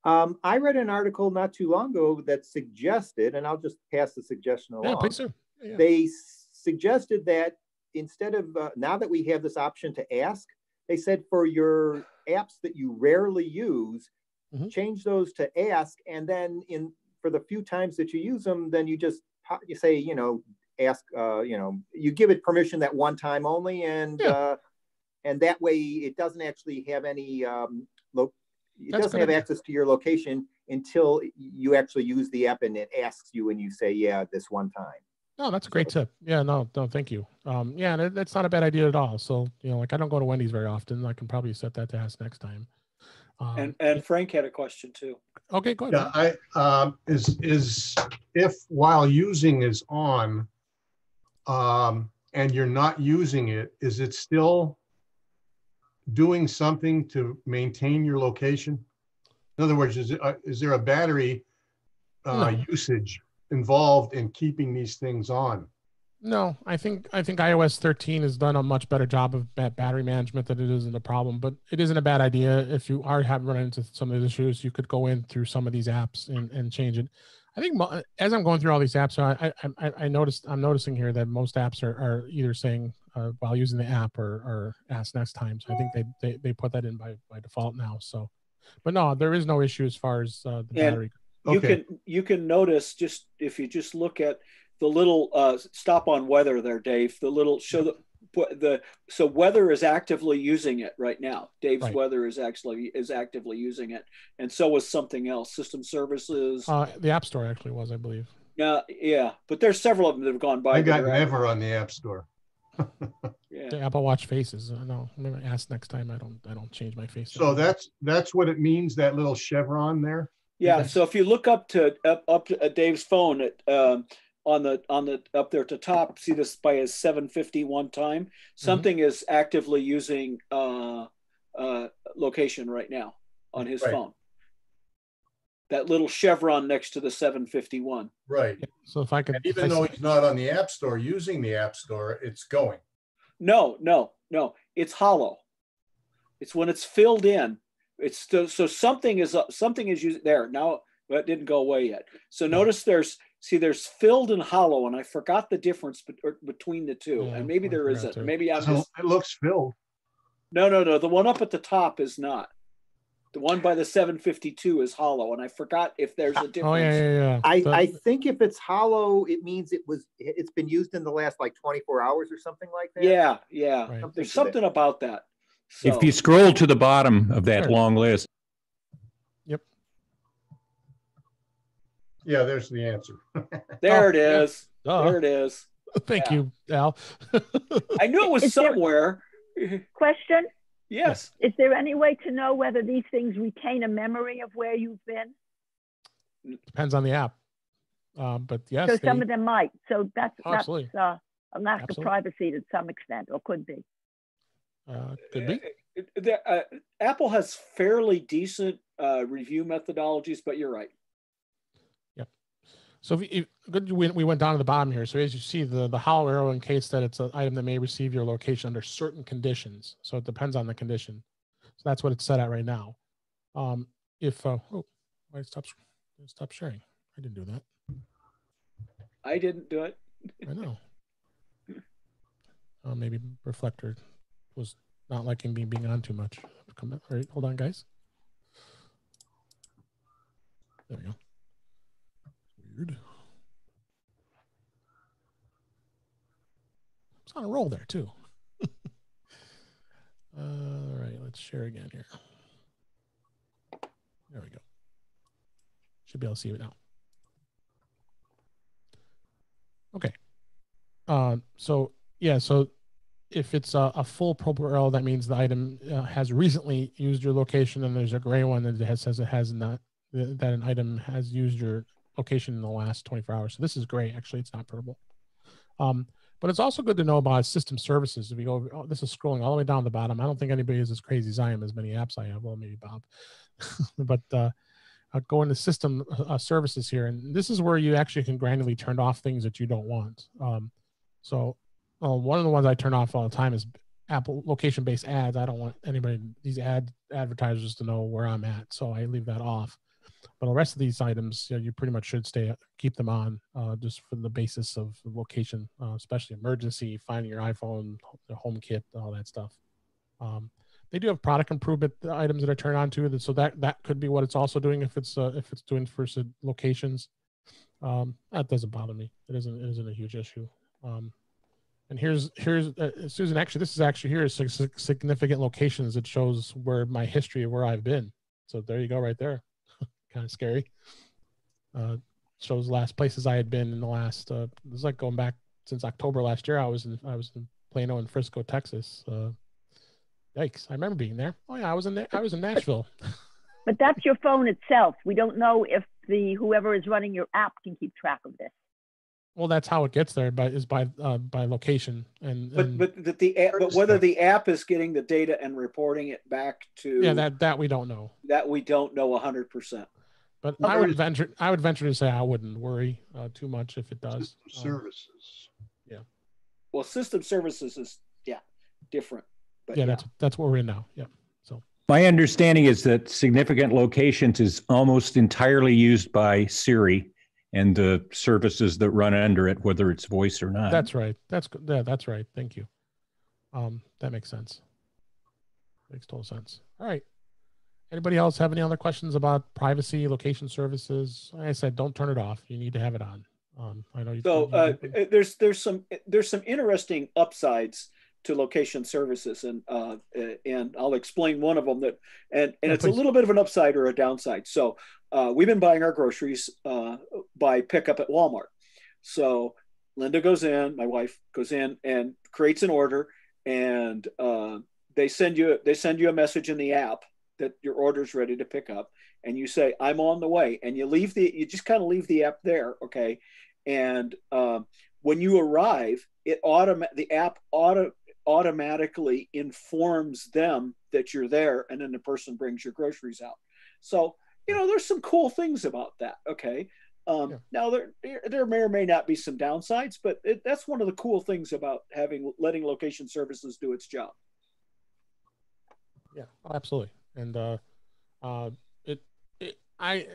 Um, I read an article not too long ago that suggested, and I'll just pass the suggestion along. Yeah, please do. Yeah. They suggested that instead of uh, now that we have this option to ask, they said for your apps that you rarely use, Mhm. change those to ask, and then in for the few times that you use them, then you just you say, you know, ask, uh, you know, you give it permission that one time only, and Yeah. uh, and that way it doesn't actually have any um, it That's doesn't have idea. access to your location until you actually use the app and it asks you and you say, yeah, this one time. No, that's a great tip. Yeah, no, no, thank you. Um, yeah, that, that's not a bad idea at all. So you know, like I don't go to Wendy's very often. I can probably set that to ask next time. Um, And and Frank had a question too. okay, go ahead. Yeah, I, um, is, is, if while using is on, um, and you're not using it, is it still doing something to maintain your location? In other words, is, uh, is there a battery, uh, No. usage involved in keeping these things on? No, I think I think iOS 13 has done a much better job of battery management than it isn't a problem. But it isn't a bad idea if you are having run into some of these issues. You could go in through some of these apps and, and change it. I think as I'm going through all these apps, I I, I, I noticed I'm noticing here that most apps are, are either saying uh, while using the app or, or ask next time. So I think they, they they put that in by, by default now. So, but no, there is no issue as far as uh, the And battery. you Okay. can you can notice just if you just look at the little uh, stop on weather there, Dave. The little show the put the so weather is actively using it right now. Dave's Right. weather is actually is actively using it, and so was something else. System services. Uh, the App Store actually was, I believe. Yeah, yeah, but there's several of them that have gone by. I got are act- never on the App Store. Yeah. The Apple Watch faces. I know. Maybe ask next time. I don't. I don't change my face. So that's, that's what it means, that little chevron there? Yeah. Yes. So if you look up to up up to uh, Dave's phone at um, on the on the up there at the top, see this by his 751 time. Something is actively using uh, uh, location right now on his Right. phone. That little chevron next to the 751. Right. So if I could, And even I though s- he's not on the App Store, using the App Store, it's going. No, no, no. It's hollow. It's when it's filled in. It's still, so something is something is using there now, but it didn't go away yet. So notice there's See, there's filled and hollow, and I forgot the difference bet- or between the two. Yeah, and maybe I there forgot isn't. Maybe I'm So just it looks filled. no, no, no. The one up at the top is not. The one by the 752 is hollow, and I forgot if there's a difference. *laughs* Oh yeah, yeah, yeah. I, The- I think if it's hollow, it means it was, it's been used in the last like twenty-four hours or something like that. Yeah, yeah. Right. Something There's to that. something about that. If you scroll to the bottom of that Sure. long list, Yep. Yeah, there's the answer. *laughs* there Oh, it yeah. is. Duh. There it is. *laughs* Thank yeah. you, Al. I knew it was Is there- somewhere. Question, yes. is there any way to know whether these things retain a memory of where you've been? Depends on the app. Um, but yes, So some of them might, so that's, that's uh, a lack Absolutely. of privacy to some extent, or could be. uh, could be. Uh, the- uh, Apple has fairly decent uh, review methodologies, but you're right. So if good, we, we went down to the bottom here. So as you see, the the hollow arrow in case that it's an item that may receive your location under certain conditions. So it depends on the condition. So that's what it's set at right now. Um, if uh, oh, why stop stop sharing? I didn't do that. I didn't do it. I know. Uh, maybe reflector was not liking me being on too much. Come on, all right, hold on, guys. There we go. Weird. It's on a roll there too. *laughs* all right, let's share again here. There we go. Should be able to see it now. Okay. Uh, so yeah, so if it's a, a full arrow, that means the item uh, has recently used your location, and there's a gray one that has, says it has not that an item has used your location in the last 24 hours. So this is great. Actually, it's not purple. Um, but it's also good to know about system services. If we go, oh, this is scrolling all the way down the bottom. I don't think anybody is as crazy as I am, as many apps I have. Well, maybe Bob, *laughs* but uh, uh, go into system uh, services here, and this is where you actually can granularly turn off things that you don't want. Um, so uh, one of the ones I turn off all the time is Apple location-based ads. I don't want anybody these ad advertisers to know where I'm at, so I leave that off. But the rest of these items, you, know, you pretty much should stay keep them on uh, just for the basis of location, uh, especially emergency, finding your iPhone, the HomeKit, all that stuff. Um, they do have product improvement items that are turned on too, that so that that could be what it's also doing if it's uh, if it's doing for locations. Um, that doesn't bother me. It isn't it isn't a huge issue. Um, and here's here's uh, Susan. Actually, this is actually here is sig- sig- significant locations. It shows where my history of where I've been. So there you go, right there. Kind of scary. Uh, shows last places I had been in the last. Uh, it was like going back since October last year. I was in I was in Plano and Frisco, Texas. Uh, yikes! I remember being there. Oh yeah, I was in there. I was in Nashville. *laughs* But that's your phone itself. We don't know if the whoever is running your app can keep track of this. Well, that's how it gets there, but is by uh, by location and, But and but that the app, but whether the app is getting the data and reporting it back to yeah, that that we don't know. that we don't know hundred percent. But Well, I would venture I would venture to say I wouldn't worry uh, too much if it does. Um, Services. Yeah. Well, system services is yeah different. But yeah, yeah, that's that's what we're in now. Yeah. So my understanding is that significant locations is almost entirely used by Siri and the services that run under it, whether it's voice or not. that's right. That's good. Yeah, that's right. Thank you. Um, that makes sense. Makes total sense. All right. Anybody else have any other questions about privacy, location services? Like I said, don't turn it off. You need to have it on. Um, I know you. So uh, uh, there's there's some there's some interesting upsides to location services, and uh, uh, and I'll explain one of them that and and Yeah, it's please. a little bit of an upside or a downside. So uh, we've been buying our groceries uh, by pickup at Walmart. So Linda goes in, my wife goes in and creates an order, and uh, they send you they send you a message in the app that your order's ready to pick up, and you say I'm on the way, and you leave the you just kind of leave the app there, okay, and um, when you arrive, it autom- the app auto automatically informs them that you're there, and then the person brings your groceries out. So you know, there's some cool things about that. Okay. Um, Yeah. Now there, there may or may not be some downsides, but it, that's one of the cool things about having letting location services do its job. Yeah, absolutely. And uh, uh, it, it I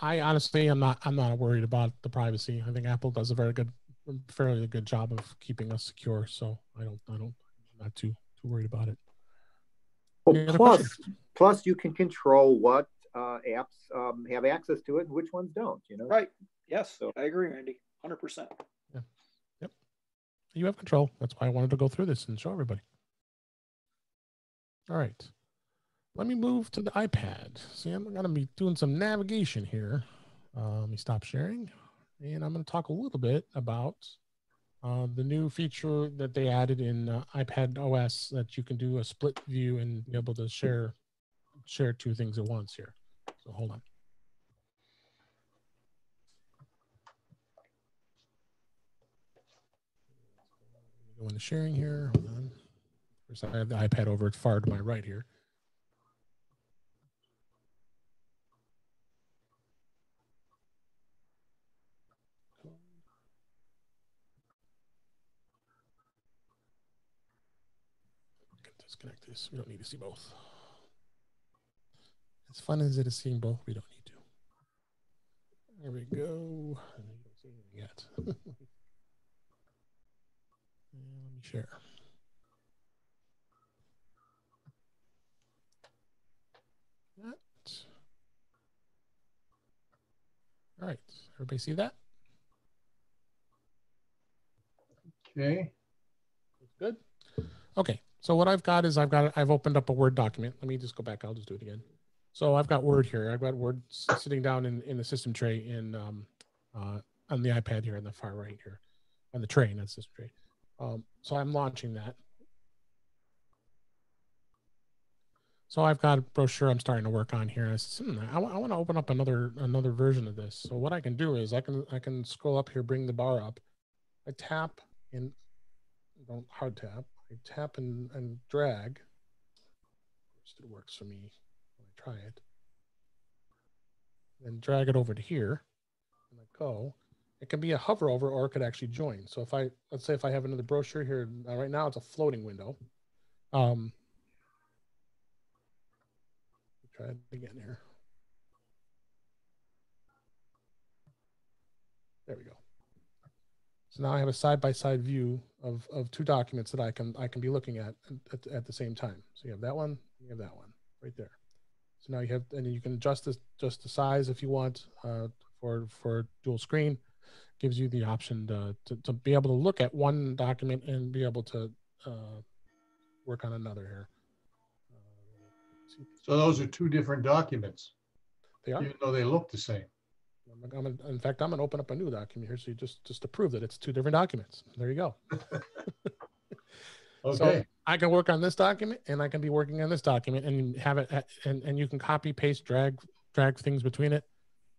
I honestly am not I'm not worried about the privacy. I think Apple does a very good fairly good job of keeping us secure. So I don't I don't I'm not too too worried about it. Well, plus, questions? plus you can control what uh, apps um, have access to it and which ones don't. You know, Right. Yes, So I agree, Randy. Hundred percent. Yeah. Yep. You have control. That's why I wanted to go through this and show everybody. All right. Let me move to the iPad. See, I'm going to be doing some navigation here. Uh, let me stop sharing. And I'm going to talk a little bit about uh, the new feature that they added in uh, iPad OS that you can do a split view and be able to share share two things at once here. So hold on. Go into sharing here. Hold on. First, I have the iPad over far to my right here. Disconnect this. We don't need to see both. As fun as it is seeing both, we don't need to. There we go. You don't see anything yet. *laughs* Let me share. That. All right. Everybody see that? Okay. Good. Okay. So what I've got is I've got I've opened up a Word document. Let me just go back. I'll just do it again. So I've got Word here. I've got Word sitting down in, in the system tray in um, uh, on the iPad here on the far right here on the tray, not system tray. Um, so I'm launching that. So I've got a brochure I'm starting to work on here. I, said, hmm, I, want to open up another another version of this. So what I can do is I can I can scroll up here, bring the bar up. I tap and don't hard tap. I tap and, and drag. It works for me when I try it. Then drag it over to here. And I go. It can be a hover over or it could actually join. So if I let's say if I have another brochure here, uh, right now it's a floating window. Um, try it again here. There we go. So now I have a side-by-side view of, of two documents that I can I can be looking at, at at the same time. So you have that one, you have that one right there. So now you have and you can adjust this just the size if you want uh, for for dual screen. Gives you the option to, to, to be able to look at one document and be able to uh, work on another here. So those are two different documents, They are. even though they look the same. I'm gonna- in fact, I'm gonna open up a new document here, so you just just to prove that it's two different documents. There you go. *laughs* So Okay. I can work on this document, and I can be working on this document, and have it, at- and and you can copy, paste, drag, drag things between it.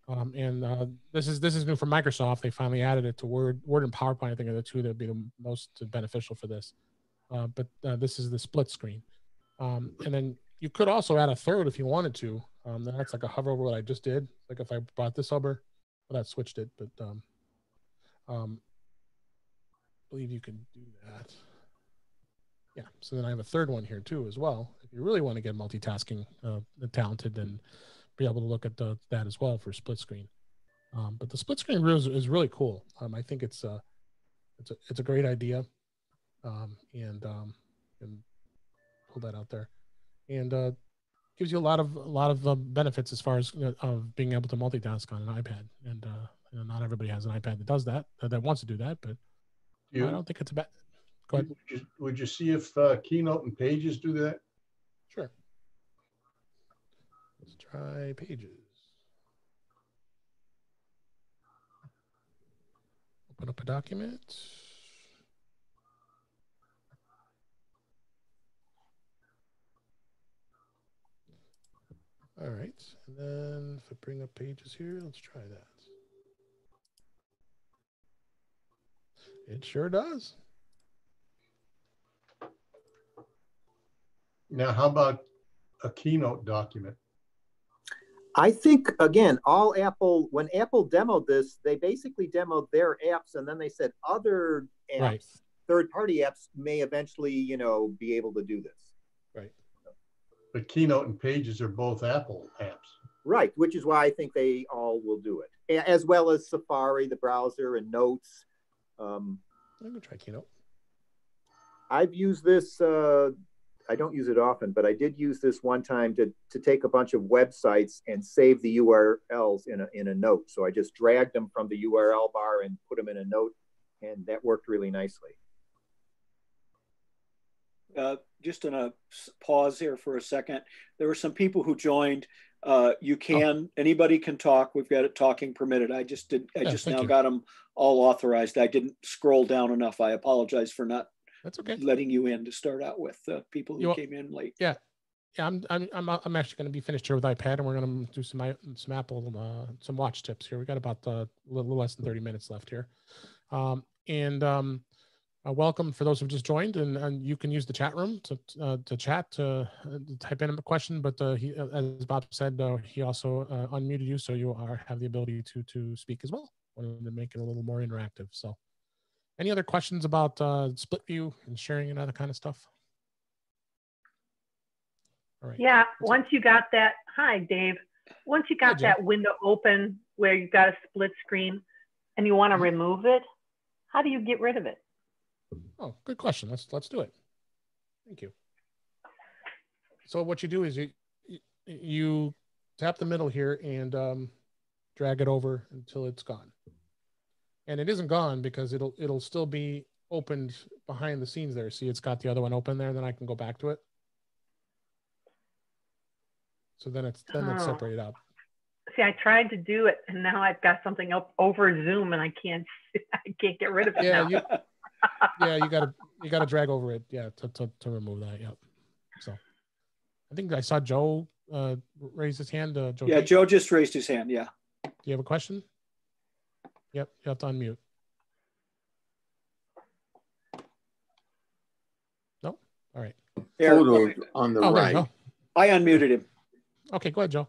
Um, and uh, this is this is new from Microsoft. They finally added it to Word, Word and PowerPoint. I think are the two that would be the most beneficial for this. Uh, but uh, this is the split screen, um, and then you could also add a third if you wanted to. Um, that's like a hover over what I just did. Like if I brought this over, that switched it, but um, um, I believe you can do that. Yeah. So then I have a third one here too as well. If you really want to get multitasking uh, talented and be able to look at the, that as well for split screen. Um, but the split screen is, is really cool. Um, I think it's a it's a it's a great idea, um, and um, and pull that out there, and uh, gives you a lot of a lot of uh, benefits as far as you know, of being able to multitask on an iPad. And uh, you know, not everybody has an iPad that does that uh, that wants to do that, but You- I don't think it's a bad. Go ahead. Would you, would you see if uh, Keynote and Pages do that? Sure. Let's try pages. Open up a document. All right. And then if I bring up pages here, let's try that. It sure does. Now, how about a Keynote document? I think again, all Apple when Apple demoed this, they basically demoed their apps, and then they said other apps, Right. third-party apps, may eventually, you know, be able to do this. Right. But Keynote and Pages are both Apple apps. Right, which is why I think they all will do it, as well as Safari, the browser, and Notes. Um, I'm gonna try Keynote. I've used this. Uh, I don't use it often, but I did use this one time to to take a bunch of websites and save the URLs in a in a note. So I just dragged them from the URL bar and put them in a note, and that worked really nicely. Uh, just in a pause here for a second. There were some people who joined. Uh, you can anybody can talk. We've got it talking permitted. I just did. I Yeah, just now you. got them all authorized. I didn't scroll down enough. I apologize for not That's okay. letting you in to start out with. Uh, people who You came in late. Yeah, yeah. I'm I'm I'm I'm actually going to be finished here with iPad, and we're going to do some some Apple uh, some watch tips here. We got about uh, a little less than 30 minutes left here, um, and um, uh, welcome for those who've just joined, and, and you can use the chat room to uh, to chat to, uh, to type in a question. But uh, he, uh, as Bob said, uh, he also uh, unmuted you, so you are have the ability to to speak as well. Wanted to make it a little more interactive. So, any other questions about uh, split view and sharing and other kind of stuff? All right. Yeah, once you got that, hi, Dave. Once you got Jim. that window open where you've got a split screen and you want to remove it, how do you get rid of it? Oh, good question. Let's let's do it. Thank you. So what you do is you you- tap the middle here and um, drag it over until it's gone. And it isn't gone because it'll it'll still be opened behind the scenes there. See, it's got the other one open there. Then I can go back to it. So then it's then it's Oh. separated out. See, I tried to do it and now I've got something up over Zoom and I can't, *laughs* I can't get rid of it Yeah, now. you, *laughs* yeah, you gotta you gotta drag over it, yeah, to to, to remove that. Yep. So, I think I saw Joe uh, raise his hand. Uh, Joe, Yeah, T. Joe just raised his hand. Yeah. do you have a question? Yep, you have to unmute. No, all right. There. Photos on the Oh, right. I unmuted him. Okay, go ahead, Joe.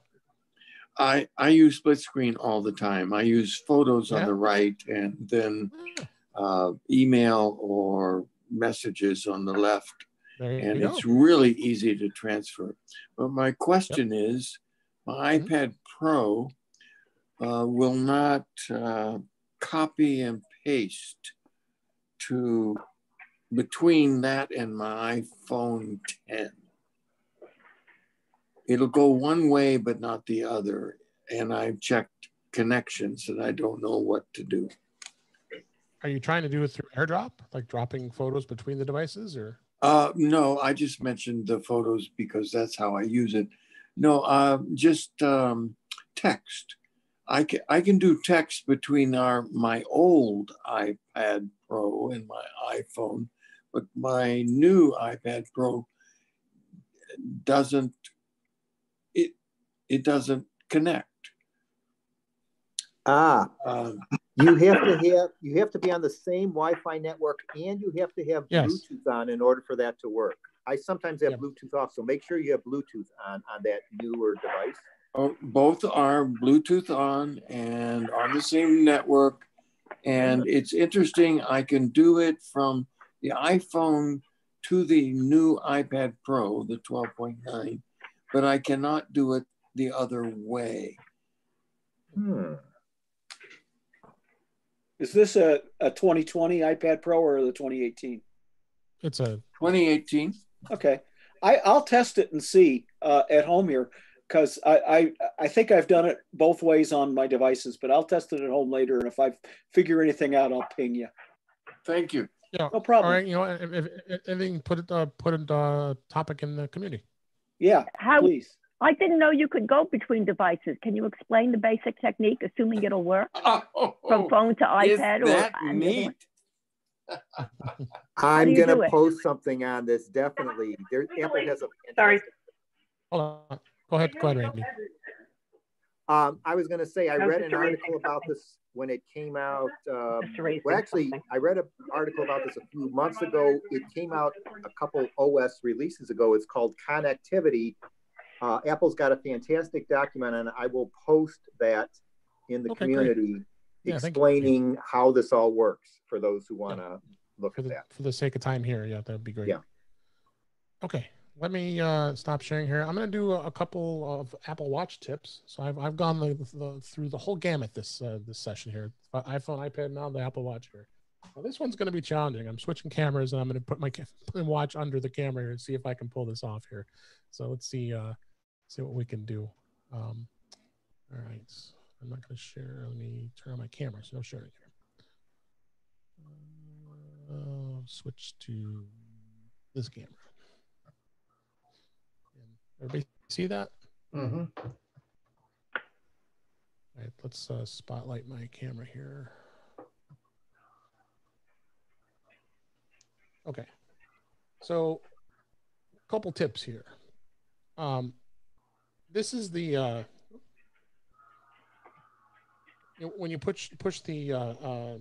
I, I use split screen all the time. I use photos on the right and then uh, email or messages on the left. There And go. it's really easy to transfer. But my question is my Mm-hmm. iPad Pro uh, will not uh, copy and paste to between that and my iPhone 10 it'll go one way but not the other and i've checked connections and i don't know what to do Are you trying to do it through AirDrop, like dropping photos between the devices, or? uh no i just mentioned the photos because that's how i use it. No uh just um text. I can i can do text between our my old ipad pro and my iphone but my new ipad pro doesn't it it doesn't connect. Ah, um, you *laughs* have to have you have to be on the same Wi-Fi network, and you have to have Yes. Bluetooth on in order for that to work. I sometimes have Yep. Bluetooth off, so make sure you have Bluetooth on on that newer device. Oh, both are Bluetooth on and on the same network. And it's interesting, I can do it from the iPhone to the new iPad Pro, the 12.9, but I cannot do it the other way. Hmm. Is this a, a 2020 iPad Pro or the 2018? It's a 2018. Okay. I, I'll test it and see uh, at home here because I, I I think I've done it both ways on my devices, but I'll test it at home later. And if I figure anything out, I'll ping you. Thank you. yeah. No problem. All right, you know, if, if, if anything, put it uh, put it uh, topic in the community. Yeah, How, please. I didn't know you could go between devices. Can you explain the basic technique, assuming it'll work *laughs* Oh, from phone to is iPad or that and neat? I'm gonna do it? post something on this definitely. There, Apple has a. *laughs* Sorry. Hold on. Go ahead, go ahead, Randy. Um, I was gonna say I I read an article about this when it came out. Um, well, actually, something. I read an article about this a few months ago. It came out a couple OS releases ago. It's called Connectivity. Uh, Apple's got a fantastic document, and I will post that in the Okay, community, Yeah, explaining how this all works for those who want to look For at the that. for the sake of time here, yeah, that'd be great. Yeah. Okay. let me uh, stop sharing here. I'm going to do a, a couple of Apple Watch tips. So I've, I've gone the, the, through the whole gamut this uh, this session here. IPhone, iPad, now the Apple Watch here. Now this one's going to be challenging. I'm switching cameras and I'm going to put my ca- put my watch under the camera here and see if I can pull this off here. So let's see uh, see what we can do. Um, all right, I'm not going to share. Let me turn on my camera. So no sharing here. Uh, switch to this camera. Everybody see that? Mm-hmm. All right, let's uh, spotlight my camera here. Okay, so a couple tips here. Um, this is the uh, you know, when you push push the, uh, uh,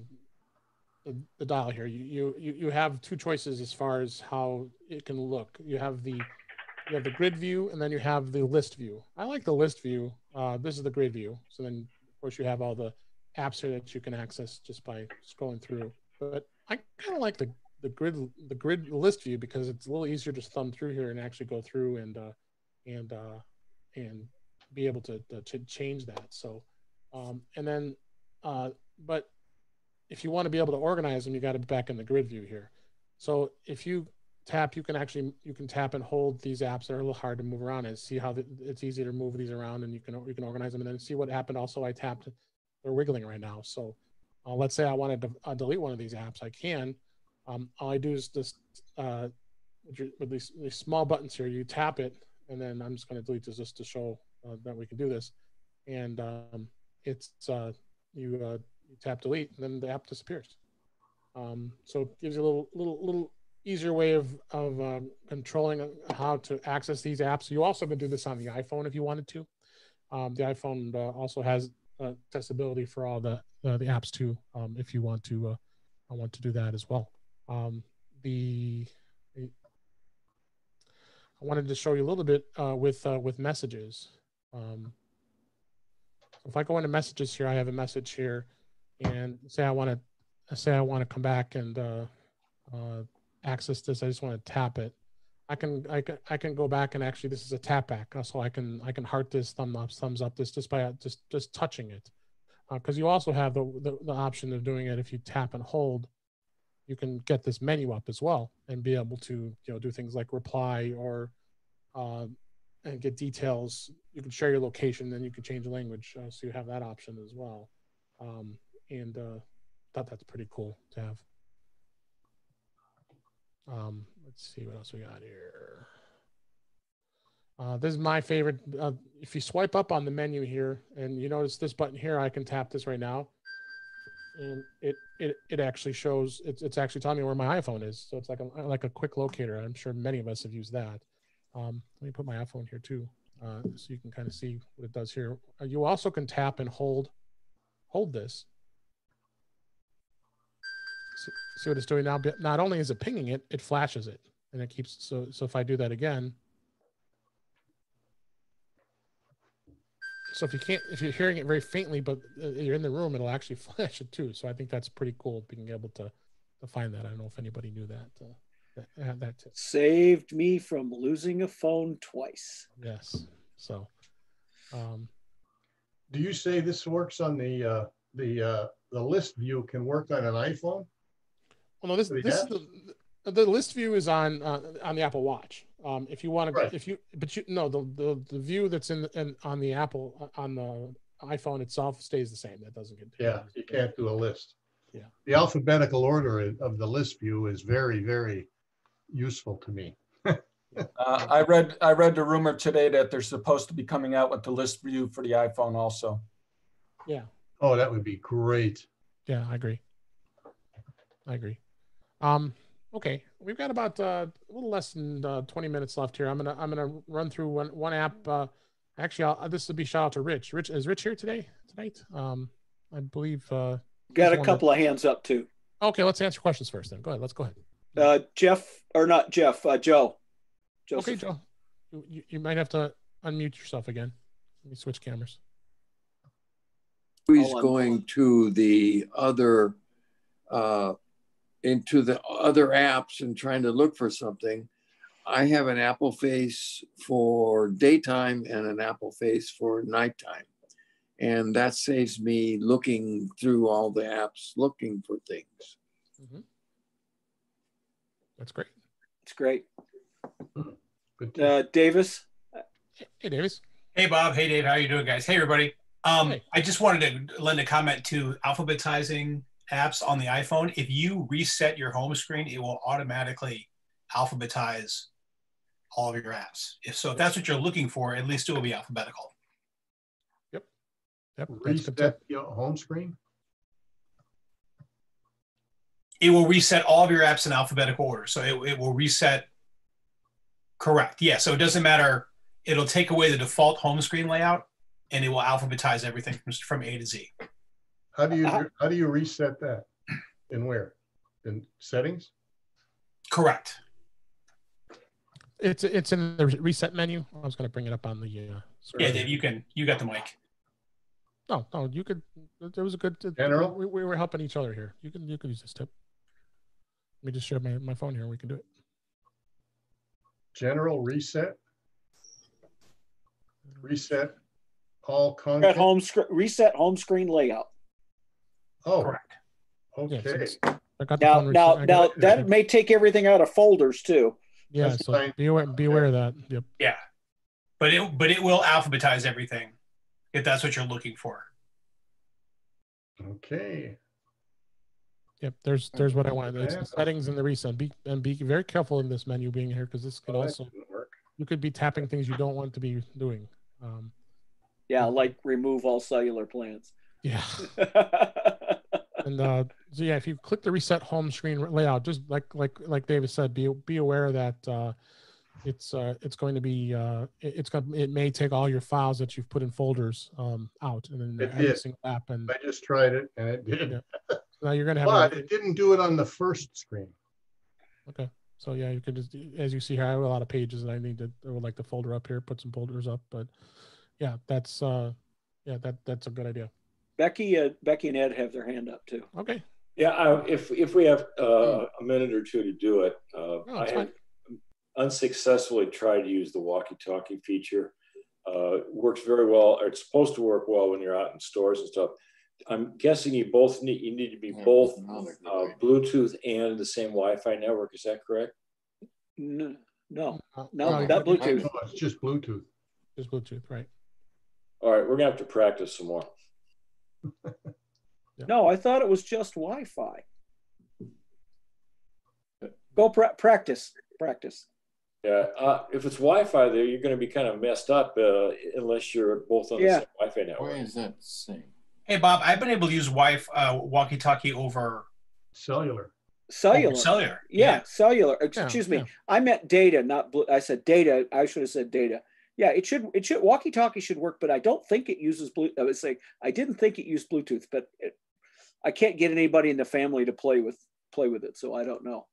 the the dial here, you, you you have two choices as far as how it can look. You have the you have the grid view and then you have the list view. I like the list view. Uh, this is the grid view. So then, of course, you have all the apps here that you can access just by scrolling through. But I kind of like the the grid the grid list view because it's a little easier to thumb through here and actually go through and uh, and uh, and be able to, to, to change that. So um, and then uh, but if you want to be able to organize them, you got to be back in the grid view here. So if you tap, you can actually you can tap and hold these apps that are a little hard to move around and see how the, it's easy to move these around and you can you can organize them and then see what happened. Also, I tapped they're wiggling right now. So uh, let's say I wanted to uh, delete one of these apps, I can. Um, all I do is just uh, with, these, these small buttons here, you tap it, and then I'm just going to delete this just to show uh, that we can do this. And um, it's uh, you, uh, you tap delete, and then the app disappears. Um, so it gives you a little little little easier way of of um, controlling how to access these apps. You also can do this on the iPhone if you wanted to. Um, the iPhone uh, also has uh, accessibility for all the the apps too, um, if you want to uh, want to do that as well. Um, the I wanted to show you a little bit uh, with uh, with messages. Um, if I go into messages here, I have a message here, and say I want to say I want to come back and uh, uh, access this. I just want to tap it. I can I can I can go back and actually this is a tap back, so I can I can heart this thumb up thumbs up this just by just just touching it, because uh, you also have the, the the option of doing it if you tap and hold you can get this menu up as well and be able to you know do things like reply or uh, and get details. You can share your location then you can change the language uh, so you have that option as well. Um, and uh, thought that's pretty cool to have. Um, let's see what else we got here. Uh, this is my favorite uh, if you swipe up on the menu here and you notice this button here i can tap this right now and it it, it actually shows it's, it's actually telling me where my iphone is. So it's like a like a quick locator. I'm sure many of us have used that. Um, let me put my iphone here too uh, so you can kind of see what it does here. Uh, you also can tap and hold hold this. See, see what it's doing now? Not only is it pinging it it flashes it and it keeps so so if i do that again so if you can't if you're hearing it very faintly but uh, you're in the room it'll actually *laughs* flash it too. So i think that's pretty cool being able to to find that. I don't know if anybody knew that uh, that, that tip. saved me from losing a phone twice. Yes. So um do you say this works on the uh the uh the list view can work on an iphone? Well no this this is the, the list view is on uh, on the apple watch um, if you want to, right. if you, but you no, the, the the view that's in, in on the Apple on the iPhone itself stays the same. That doesn't get. Yeah, you can't do a list. Yeah. The alphabetical order of the list view is very very useful to me. *laughs* uh, I read I read the rumor today that they're supposed to be coming out with the list view for the iPhone also. Yeah. Oh, that would be great. Yeah, I agree. I agree. Um, Okay, we've got about uh, a little less than uh, 20 minutes left here. I'm gonna I'm gonna run through one one app. Uh, actually, I'll, this will be shout out to Rich. Rich is Rich here today tonight. Um, I believe. Uh, got a couple of hands up too. Okay, let's answer questions first. Then go ahead. Let's go ahead. Uh, Jeff or not Jeff? Uh, Joe. Joseph. Okay, Joe. You, you might have to unmute yourself again. Let me switch cameras. He's going to the other uh, into the other apps and trying to look for something, I have an Apple face for daytime and an Apple face for nighttime. And that saves me looking through all the apps, looking for things. That's great. It's great. Good Uh, Davis? Hey, Davis. Hey, Bob. Hey, Dave. How you doing, guys? Hey, everybody. Um, I just wanted to lend a comment to alphabetizing apps on the iPhone. If you reset your home screen, it will automatically alphabetize all of your apps. If so, if that's what you're looking for, at least it will be alphabetical. Yep. Yep. Reset your home screen? It will reset all of your apps in alphabetical order. So it, it will reset. Correct. Yeah. So it doesn't matter. It'll take away the default home screen layout and it will alphabetize everything from, from A to Z. How do you, how do you reset that? In where? In settings? Correct. It's it's in the reset menu. I was going to bring it up on the. Uh, Yeah, Dave, you can, you got the mic. No, no, you could. There was a good. General? We, we were helping each other here. You can you can use this tip. Let me just share my, my phone here. We can do it. General reset? Reset all At content? home screen, reset home screen layout. Oh, Correct. okay. I got Now, phone now, I got now it. that may take everything out of folders too. Yeah, That's so fine. be aware, be aware of that. Yep. Yeah. But it, but it will alphabetize everything if that's what you're looking for. Okay. Yep. There's there's what I wanted. It's the settings and the reset. Be and be very careful in this menu being here because this could Well, that also work. you could be tapping things you don't want to be doing. Um, Yeah, like remove all cellular plans. yeah. *laughs* *laughs* and uh, so yeah, if you click the reset home screen layout, just like like like David said, be be aware that uh, it's uh, it's going to be uh, it- it's going it may take all your files that you've put in folders um, out and then It every single app and I just tried it and it did. Yeah. now you're going to have But a- it didn't do it on the first screen. okay. So yeah, you could just as you see here, I have a lot of pages that I need to I would like to folder up here, put some folders up, but yeah, that's uh, yeah that that's a good idea. Becky, uh, Becky and Ed have their hand up too. Okay. Yeah, I, if if we have uh, a minute or two to do it, uh, Oh, I have unsuccessfully tried to use the walkie-talkie feature. Uh, works very well, or it's supposed to work well when you're out in stores and stuff. I'm guessing you both need you need to be both uh, Bluetooth and the same Wi-Fi network. Is that correct? No, no, Uh, no, no, not Bluetooth. No, it's just Bluetooth. Just Bluetooth, right? All right, we're gonna have to practice some more. No, I thought it was just Wi-Fi. Go pra- practice, practice. Yeah, uh, if it's Wi-Fi there, you're going to be kind of messed up uh, unless you're both on the same Wi-Fi network. Why is that same? Hey, Bob, I've been able to use Wi uh, walkie talkie over Cellular. Cellular. over cellular. Yeah, cellular. Yeah, Excuse me. yeah. I meant data, not blue. I said data. I should have said data. Yeah, it should. It should. Walkie-talkie should work, but I don't think it uses blue. I was saying I didn't think it used Bluetooth, but it, I can't get anybody in the family to play with play with it, so I don't know.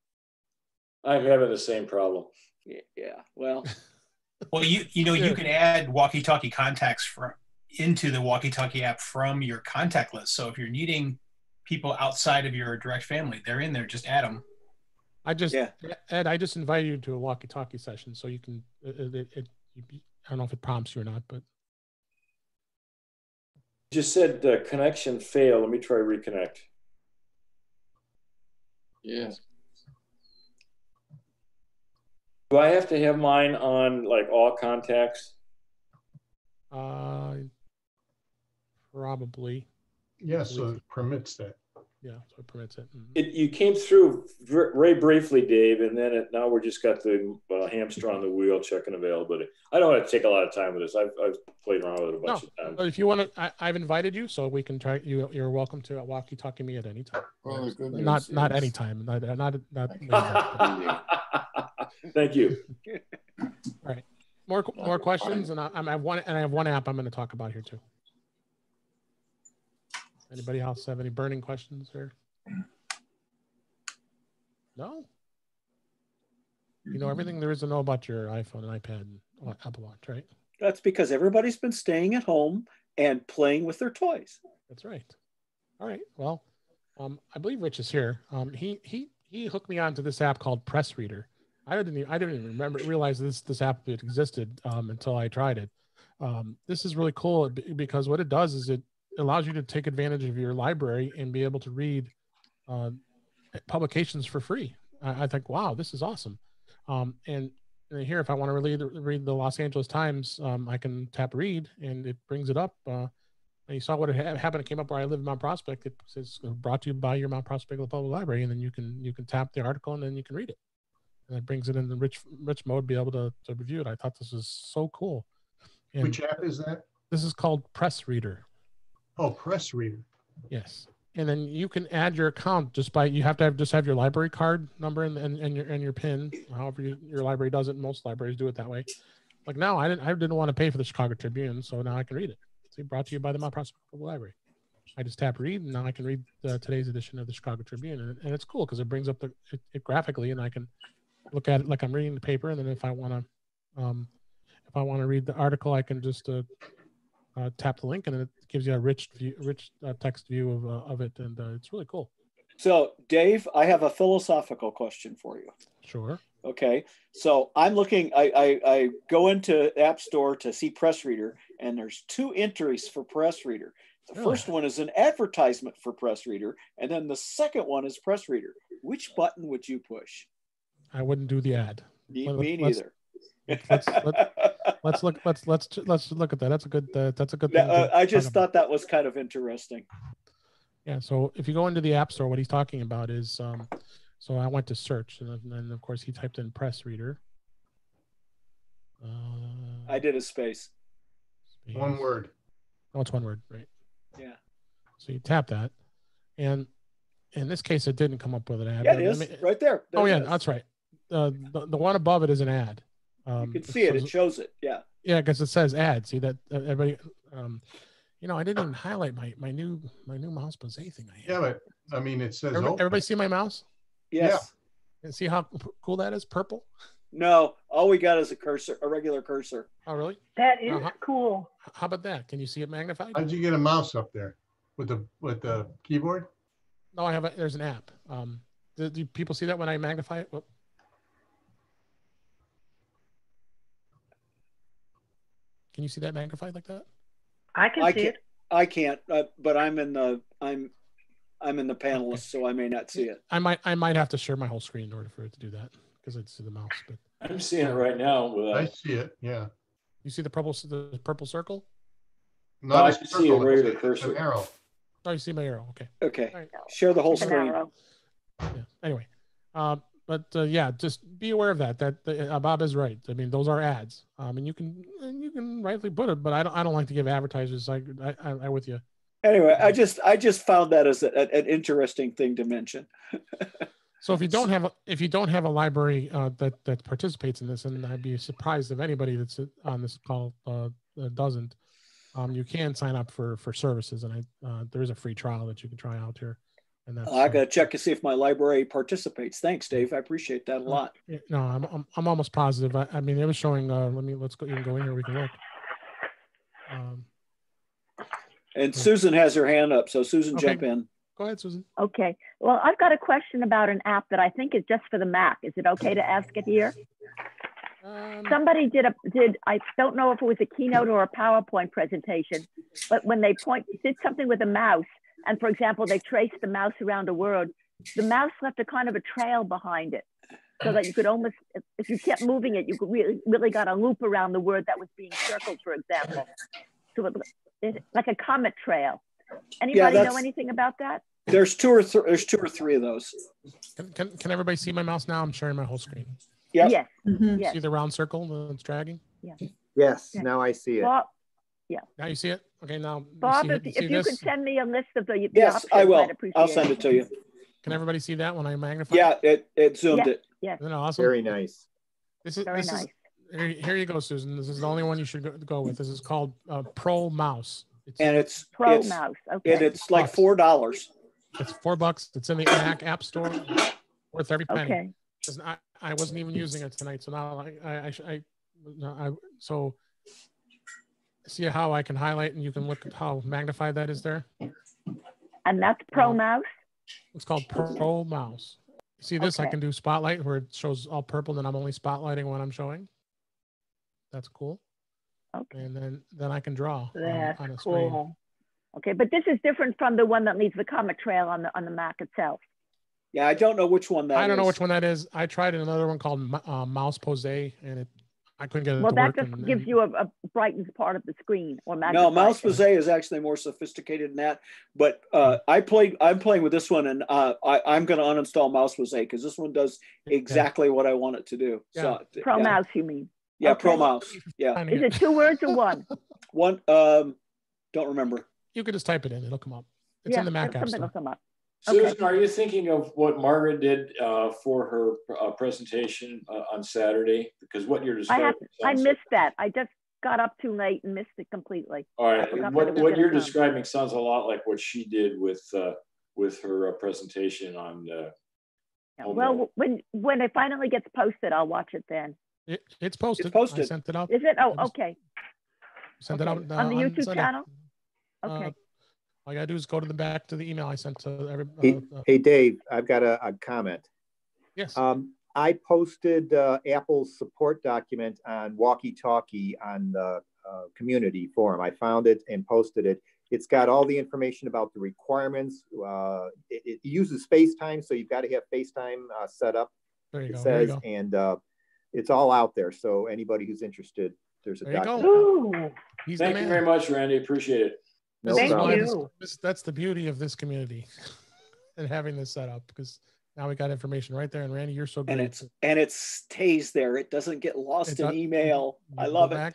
I'm having the same problem. Yeah. yeah well, *laughs* Well, you you know Yeah. you can add walkie talkie contacts from into the walkie talkie app from your contact list. So if you're needing people outside of your direct family, they're in there. Just add them. I just Yeah. Ed, I just invited you to a walkie-talkie session, so you can. It, it, it, it- I don't know if it prompts you or not, but Just said uh, connection failed. Let me try reconnect. Yes. Do I have to have mine on like all contacts? uh, probably Yeah, so it permits that. Yeah. So it permits it. Mhm. It, you came through very briefly, Dave, and then it, now we're just got the uh, hamster on the wheel checking availability. I don't want to take a lot of time with this. I've, I've played around with it a No, bunch of times. but if you want to, I've invited you, so we can try. You, you're welcome to walkie-talkie me at any time. Well, the good not news not is- any time. Not not not. *laughs* Thank you. All right. More more questions, and I, I have one and I have one app I'm going to talk about here too. Anybody else have any burning questions here? No. You know everything there is to know about your iPhone and iPad and Apple Watch, right? that's because everybody's been staying at home and playing with their toys. That's right. All right. Well, um, I believe Rich is here. Um, he he he hooked me onto this app called PressReader, I didn't even, I didn't even remember realize this this app existed um, until I tried it. Um, this is really cool because what it does is it allows you to take advantage of your library and be able to read uh, publications for free. I, I think, wow, this is awesome. Um, and, and here, if I want to read, read the Los Angeles Times, um, I can tap read and it brings it up. Uh, and you saw what had happened. It came up where I live in Mount Prospect. It says brought to you by your Mount Prospect Public Library, and then you can you can tap the article and then you can read it. And it brings it in the rich rich mode, be able to, to review it. I thought this was so cool. And Which app is that? This is called PressReader. Oh, PressReader. Yes. And then you can add your account just by you have to have just have your library card number and and, and your and your pin. However, you, your library does it. Most libraries do it that way. Like now, I didn't I didn't want to pay for the Chicago Tribune, so now I can read it. See, brought to you by the Mount Prospect Public Library. I just tap read, and now I can read uh, today's edition of the Chicago Tribune, and, and it's cool because it brings up the it, it graphically, and I can look at it like I'm reading the paper, and then if I want to, um, if I want to read the article, I can just uh, uh, tap the link, and it gives you a rich view, rich uh, text view of uh, of it, and uh, it's really cool. So, Dave, I have a philosophical question for you. Sure. Okay. So I'm looking, I, I, I go into App Store to see PressReader, and there's two entries for PressReader. The Really? first one is an advertisement for PressReader, and then the second one is PressReader. Which button would you push? I wouldn't do the ad. Me, me let's- neither. Let's let, *laughs* let's look let's let's let's look at that. That's a good uh, that's a good. Thing to uh, I talk just about. thought that was kind of interesting. Yeah. So if you go into the App Store, what he's talking about is, um, so I went to search, and then, then of course he typed in PressReader. Uh, I did a space. One word. Oh, it's one word, right? Yeah. So you tap that, and in this case, it didn't come up with an ad. Yeah, it but is me- right there. oh yeah, it is. that's right. Uh, the the one above it is an ad. Um, You can see it. so- It shows it. Yeah. yeah, because it says ad. See that uh, everybody. Um, you know, I didn't even highlight my my new my new mouse Bose thing. I have. Yeah, but I mean, it says Everybody, open. everybody see my mouse? Yes. And see how cool that is? Purple. No, all we got is a cursor, a regular cursor. Oh, really? That is Uh-huh. cool. How about that? Can you see it magnified? How'd you get a mouse up there with the with the keyboard? No, I have a. There's an app. Um, do, do people see that when I magnify it? Whoop. Can you see that magnified like that? I can I see can't. it. I can't. Uh, but I'm in the. I'm. I'm in the panelist, so I may not see it. I might I might have to share my whole screen in order for it to do that because I see the mouse. But I'm seeing it right now. I see it. Yeah. you see the purple the purple circle? No, I can see a circle, regular cursor. An arrow. Oh, you see my arrow. Okay. Okay. All right. Share the whole An screen. Yeah. Anyway, um, but uh, yeah, just be aware of that. That uh, Bob is right. I mean, those are ads. Um, and you can and you can rightly put it, but I don't I don't like to give advertisers. I I, I I'm with you. Anyway, I just I just found that as a, an interesting thing to mention. So if you don't *laughs* have a, if you don't have a library uh, that that participates in this, and I'd be surprised if anybody that's on this call uh, uh, doesn't, um, you can sign up for for services, and I uh, there is a free trial that you can try out here, and that's I uh, gotta check to see if my library participates. Thanks, Dave. I appreciate that a lot. no, I'm, I'm I'm almost positive. I, I mean, it was showing. Uh, let me let's go. You can go in here. We can look. Um, And Susan has her hand up, so Susan, Okay. jump in. go ahead, Susan. Okay. Well, I've got a question about an app that I think is just for the Mac. Is it okay to ask it here? Um, Somebody did a did I don't know if it was a keynote or a PowerPoint presentation, but when they point did something with a mouse, and for example, they traced the mouse around the world. the mouse left a kind of a trail behind it, so that you could almost if- if you kept moving it, you could really really got a loop around the word that was being circled, for example. So it, it, like a comet trail. Anybody know anything about that? There's two or th- there's two or three of those. Can, can can everybody see my mouse now? I'm sharing my whole screen. Yep. Yes. Mm-hmm. Yes. See the round circle that's dragging? Yeah. Yes, Yeah. now I see it. Bob, yeah. Now you see it? Okay, now Bob, see, if, it- if you could send me a list of the, the Yes, options, I will. I'd appreciate I'll send it to you. Can everybody see that when I magnify? Yeah, it it zoomed Yeah. it. Yes. Isn't that awesome? Very nice. This is Very this nice. is here, here you go, Susan. This is the only one you should go, go with. This is called uh, Pro Mouse. It's, And it's Pro it's, mouse. Okay. and it's like four dollars. it's four bucks. It's in the Mac App Store. Worth every penny. okay. 'Cause I, I wasn't even using it tonight, so now I I, I, I, no, I so see how I can highlight and you can look at how magnified that is there. And that's Pro Uh, mouse. It's called Pro Mouse. See this? I can do spotlight where it shows all purple, and I'm only spotlighting when I'm showing. That's cool. Okay. And then then I can draw on, That's on a screen. cool. Okay, but this is different from the one that leaves the comet trail on the on the Mac itself. Yeah, I don't know which one that I don't know which one that is. I tried another one called uh, Mouseposé, and it I couldn't get it Well, to that work. just and- gives and- you a, a brightens part of the screen or No, magnifies Mouse it. Pose is actually more sophisticated than that. But uh. I played. I'm playing with this one, and uh, I, I'm going to uninstall Mouseposé because this one does exactly what I want it to do. So, Pro yeah. mouse, you mean? Yeah, Pro Mouse. Yeah. Is it two words or one? *laughs* One. Um, don't remember. You could just type it in; it'll come up. It's yeah, in the Mac app something will come up. Susan, are you thinking of what Margaret did uh, for her uh, presentation uh, on Saturday? Because what you're I describing. have I sounds- missed that. I just got up too late and missed it completely. All I right, forgot that what, what you're come. describing sounds a lot like what she did with uh, with her uh, presentation on. Uh, Yeah, on Well, when when it finally gets posted, I'll watch it then. It, it's posted. I posted. sent it out. Is it? Oh, okay. Sent it okay. out on the YouTube Sunday. channel. Uh, Okay. All you gotta do is go to the back to the email I sent to every. Hey, Uh, uh, hey, Dave, I've got a, a comment. yes. Um, I posted uh, Apple's support document on Walkie Talkie on the uh, community forum. I found it and posted it. It's got all the information about the requirements. Uh, it, it uses FaceTime, so you've got to have FaceTime uh, set up. There you it go, there you go. and uh, it's all out there. So anybody who's interested, there's a There you go. document. Ooh, the Thank you very much, Randy. Appreciate it. No Thank problem. you. this- that's the beauty of this community *laughs* and having this set up because now we got information right there. And Randy, you're so great. And it's and it stays there. It doesn't get lost It in does- email. I love go it.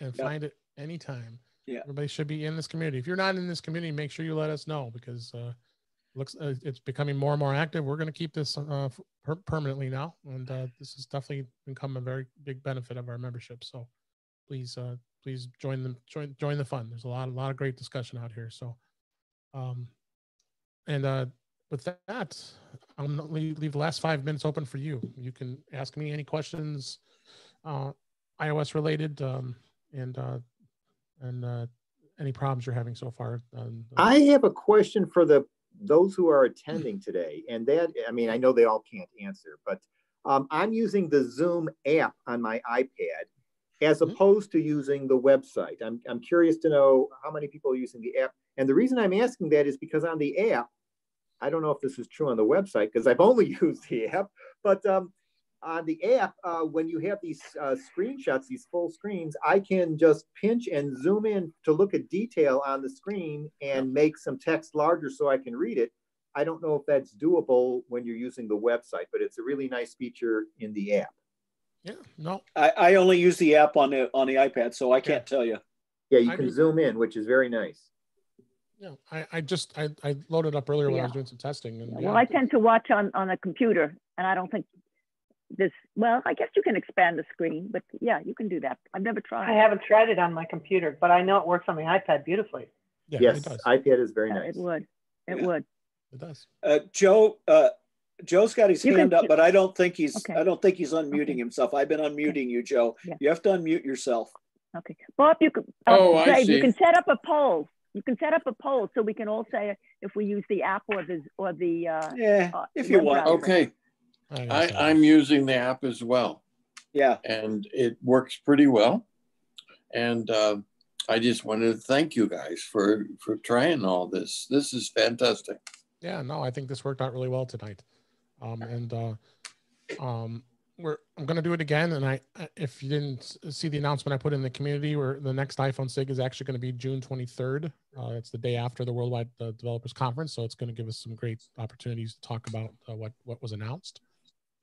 and Yep. find it anytime. Yeah. Everybody should be in this community. If you're not in this community, make sure you let us know because uh, looks uh, it's becoming more and more active. We're going to keep this uh, per- permanently now, and uh, this has definitely become a very big benefit of our membership. So please, uh, please join them, join join the fun. There's a lot, a lot of great discussion out here. So, um, and uh, with that, I'm gonna leave, leave the last five minutes open for you. You can ask me any questions, uh, iOS related, um, and uh, and uh, any problems you're having so far. Um, I have a question for the those who are attending today, and that I mean I know they all can't answer, but um, I'm using the Zoom app on my iPad as opposed to using the website. I'm I'm curious to know how many people are using the app, and the reason I'm asking that is because on the app, I don't know if this is true on the website because I've only *laughs* used the app, but um, on the app, uh, when you have these uh, screenshots, these full screens, I can just pinch and zoom in to look at detail on the screen and make some text larger so I can read it. I don't know if that's doable when you're using the website, but it's a really nice feature in the app. Yeah, no, I, I only use the app on the on the iPad, so I can't tell you. Yeah, you I can do- zoom in, which is very nice. yeah, I, I just I, I loaded up earlier when I was doing some testing, and Yeah, yeah, Well, I tend to watch on, on a computer and I don't think this, well, I guess you can expand the screen, but yeah, you can do that. I've never tried. I haven't tried it on my computer, but I know it works on the iPad beautifully. yeah, yes, iPad is very Yeah, nice. It would, it Yeah. would. It does. Uh, Joe, uh, Joe's got his You can hand up, but I don't think he's. Okay. I don't think he's unmuting Okay. himself. I've been unmuting you, Joe. Yeah. You have to unmute yourself. Okay. Bob, you can. uh, Oh, I Dave, you can set up a poll. You can set up a poll so we can all say if we use the app or the, or the, uh, Yeah, uh, if you want. browser. Okay, I, I I'm using the app as well, Yeah. and it works pretty well. And uh, I just wanted to thank you guys for for trying all this. This is fantastic. yeah no i think this worked out really well tonight um and uh um we're i'm going to do it again. And i if you didn't see the announcement i put in the community where the next iphone sig is actually going to be june 23rd uh, it's the day after the worldwide uh, developers conference. So it's going to give us some great opportunities to talk about uh, what what was announced.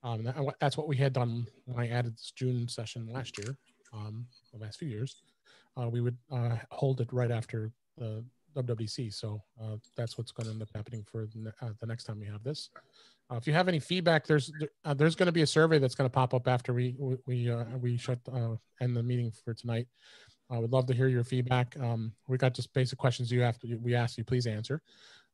Um that- that's what we had done when i added this june session last year um the last few years. Uh, we would uh, hold it right after the WWDC. So uh, that's what's going to end up happening for the, the next time we have this. Uh, if you have any feedback, there's uh, there's going to be a survey that's going to pop up after we we uh, we shut uh, end the meeting for tonight. I would love to hear your feedback. Um, we got just basic questions you have to we ask you please answer,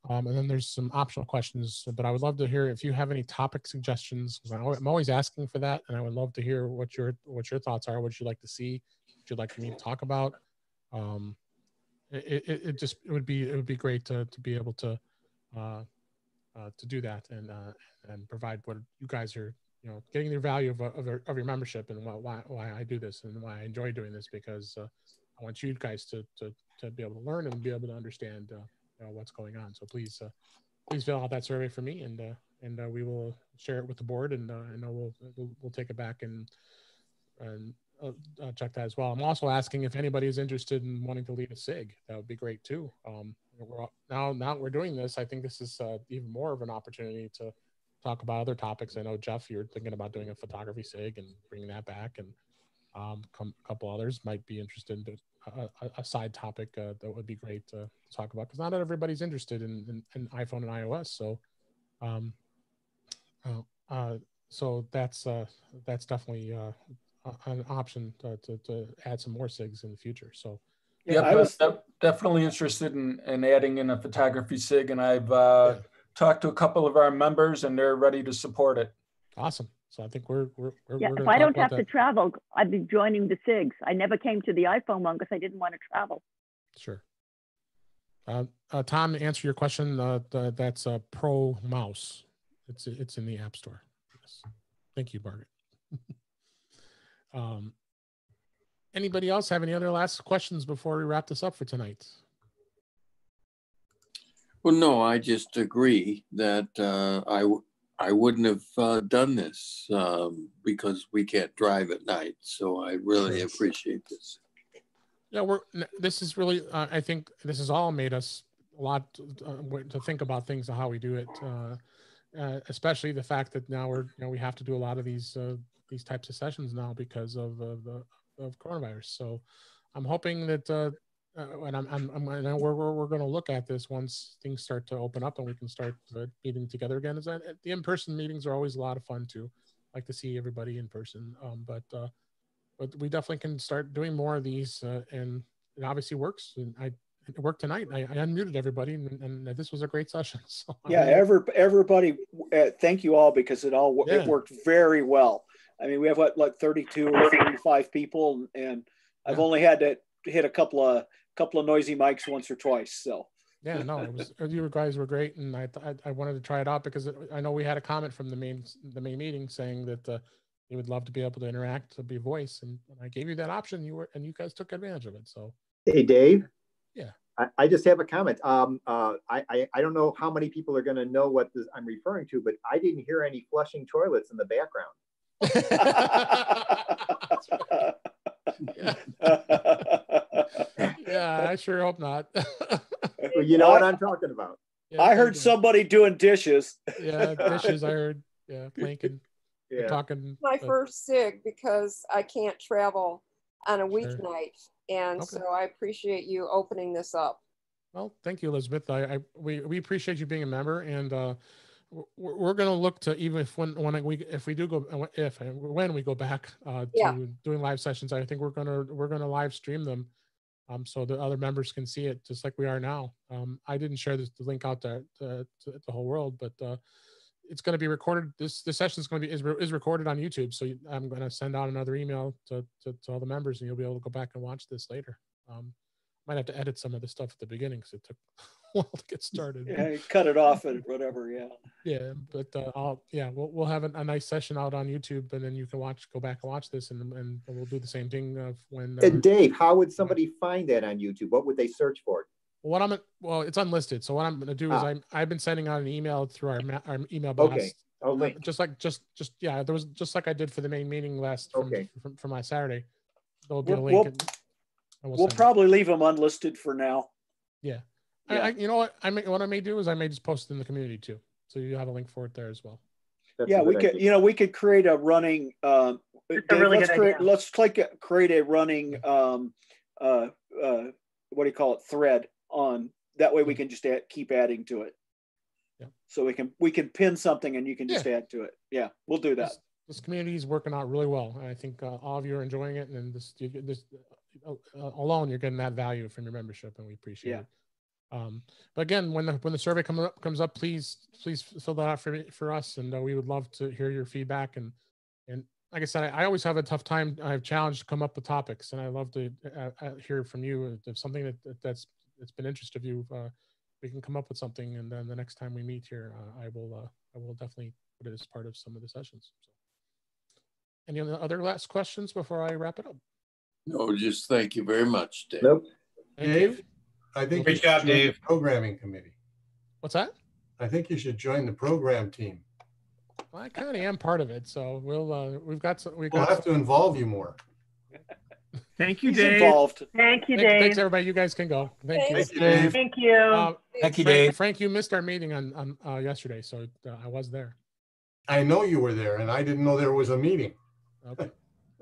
um, and then there's some optional questions. But I would love to hear if you have any topic suggestions. I'm always asking for that, and I would love to hear what your what your thoughts are. What you'd like to see, what you'd like me to talk about. Um, it, it, it just it would be it would be great to, to be able to uh, to do that and uh, and provide what you guys are you know getting the value of, of, your, of your membership and why, why I do this and why I enjoy doing this because uh, I want you guys to, to to be able to learn and be able to understand uh, you know, what's going on. So please uh, please fill out that survey for me and uh, and we will share it with the board and I know we'll, we'll we'll take it back and and uh, uh, check that as well. I'm also asking if anybody is interested in wanting to lead a SIG. That would be great too. Um, now, now we're doing this. I think this is uh, even more of an opportunity to talk about other topics. I know Jeff, you're thinking about doing a photography SIG and bringing that back, and um, a couple others might be interested in a, a, a side topic uh, that would be great to, talk about because not everybody's interested in, in, in, iPhone and iOS. So, um, uh, uh so that's uh, that's definitely uh, an option to, to, to, add some more SIGs in the future. So, yeah, I was definitely interested in, in adding in a photography SIG, and I've uh, yeah. talked to a couple of our members, and they're ready to support it. Awesome. So I think we're we're, we're yeah. We're if I don't have that. to travel, I'd be joining the SIGs. I never came to the iPhone one because I didn't want to travel. Sure. Uh, uh, Tom, to answer your question, uh, the, that's a Pro Mouse. It's it's in the App Store. Yes. Thank you, Margaret. *laughs* Um, anybody else have any other last questions before we wrap this up for tonight? Well, no, I just agree that uh, I w- I wouldn't have uh, done this um, because we can't drive at night. So I really appreciate this. Yeah, we're this is really uh, I think this has all made us a lot uh, to think about things and how we do it. Uh, uh, especially the fact that now we're you know we have to do a lot of these uh, these types of sessions now because of of, of coronavirus. So I'm hoping that uh, uh, and I'm, I'm, I'm I know we're, we're, we're going to look at this once things start to open up and we can start uh, meeting together again. Is that the in-person meetings are always a lot of fun too. I like to see everybody in person. Um, but uh, but we definitely can start doing more of these, uh, and it obviously works. And I it worked tonight. I, I unmuted everybody, and, and, this was a great session. *laughs* So yeah, every, everybody, uh, thank you all because it all yeah. it worked very well. I mean, we have what like 32 or 35 people, and I've yeah. only had to hit a couple of couple of noisy mics once or twice. So yeah, no, it was you guys were great, and I, I, I wanted to try it out because I know we had a comment from the main the main meeting saying that uh, you would love to be able to interact to be a voice, and I gave you that option. You were and you guys took advantage of it. So hey, Dave. Yeah. I, I just have a comment. Um, uh, I, I, I don't know how many people are going to know what this, I'm referring to, but I didn't hear any flushing toilets in the background yeah. *laughs* yeah, I sure hope not. *laughs* well, you know what I'm talking about. Yeah, I heard somebody doing dishes. yeah, dishes. I heard. Yeah, planking. *laughs* Yeah. Talking. My uh, first sig because I can't travel on a weeknight, and okay. so I appreciate you opening this up. Well, thank you, Elizabeth. I, I we we appreciate you being a member, and uh, we're going to look to even if when when we if we do go if and when we go back uh, to yeah. doing live sessions, I think we're gonna we're gonna live stream them, um, so the other members can see it just like we are now. Um, I didn't share this, the link out there to, to, the whole world, but uh, it's going to be recorded. This this session is going to be is, is recorded on YouTube, so I'm going to send out another email to, to, to all the members, and you'll be able to go back and watch this later. Um, might have to edit some of the stuff at the beginning because it took *laughs* *laughs* while to get started. Yeah, cut it off and whatever. Yeah. Yeah, but uh, I'll yeah we'll we'll have a, a, nice session out on YouTube, and then you can watch go back and watch this, and and we'll do the same thing of when. Uh, and Dave, how would somebody find that on YouTube? What would they search for? What I'm well, it's unlisted. So what I'm going to do ah. is I'm I've been sending out an email through our our email blast. Okay. Oh, link. Just like just just yeah, there was just like I did for the main meeting last from, okay. from, from my Saturday. There'll be we'll, a link. We'll, we'll, we'll probably leave them unlisted for now. Yeah. Yeah. I, I, you know what I may what I may do is I may just post it in the community too, so you have a link for it there as well. That's yeah, we could you know we could create a running. Uh, Dave, really let's create idea. let's like create a running um, uh, uh, what do you call it thread on that way we can just add, keep adding to it. Yeah. So we can we can pin something and you can just yeah. add to it. Yeah, we'll do that. This, this community is working out really well. I think uh, all of you are enjoying it, and this this uh, alone you're getting that value from your membership, and we appreciate yeah. it. Um, but again, when the when the survey comes up comes up, please please fill that out for for us, and uh, we would love to hear your feedback. And and like I said, I, I always have a tough time. I have challenged to come up with topics, and I love to uh, uh, hear from you if something that, that's that's been interest of you. Uh, we can come up with something, and then the next time we meet here, uh, I will uh, I will definitely put it as part of some of the sessions. So. Any other last questions before I wrap it up? No, just thank you very much, Dave. Nope. Dave, you. I think. Great you should job, join the Dave. Programming committee. What's that? I think you should join the program team. Well, I kind of am part of it, so we'll uh, we've got some. We've We'll got have to some, involve you more. Thank you, He's Dave. involved. Thank you, Thank- Dave. Thanks, everybody. You guys can go. Thank you. Thank you, Dave. Thank you. Uh, Thank you, Frank, Dave. Frank, you missed our meeting on on uh, yesterday, so uh, I was there. I know you were there and I didn't know there was a meeting. Okay.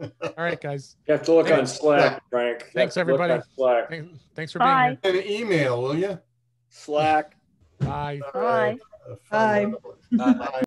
All right, guys. *laughs* You have to look on Slack, Frank. You Thanks, have to look everybody. Slack. Thanks for being Bye. here. An email, will you? Slack. Bye. All right. Uh, Bye. Bye.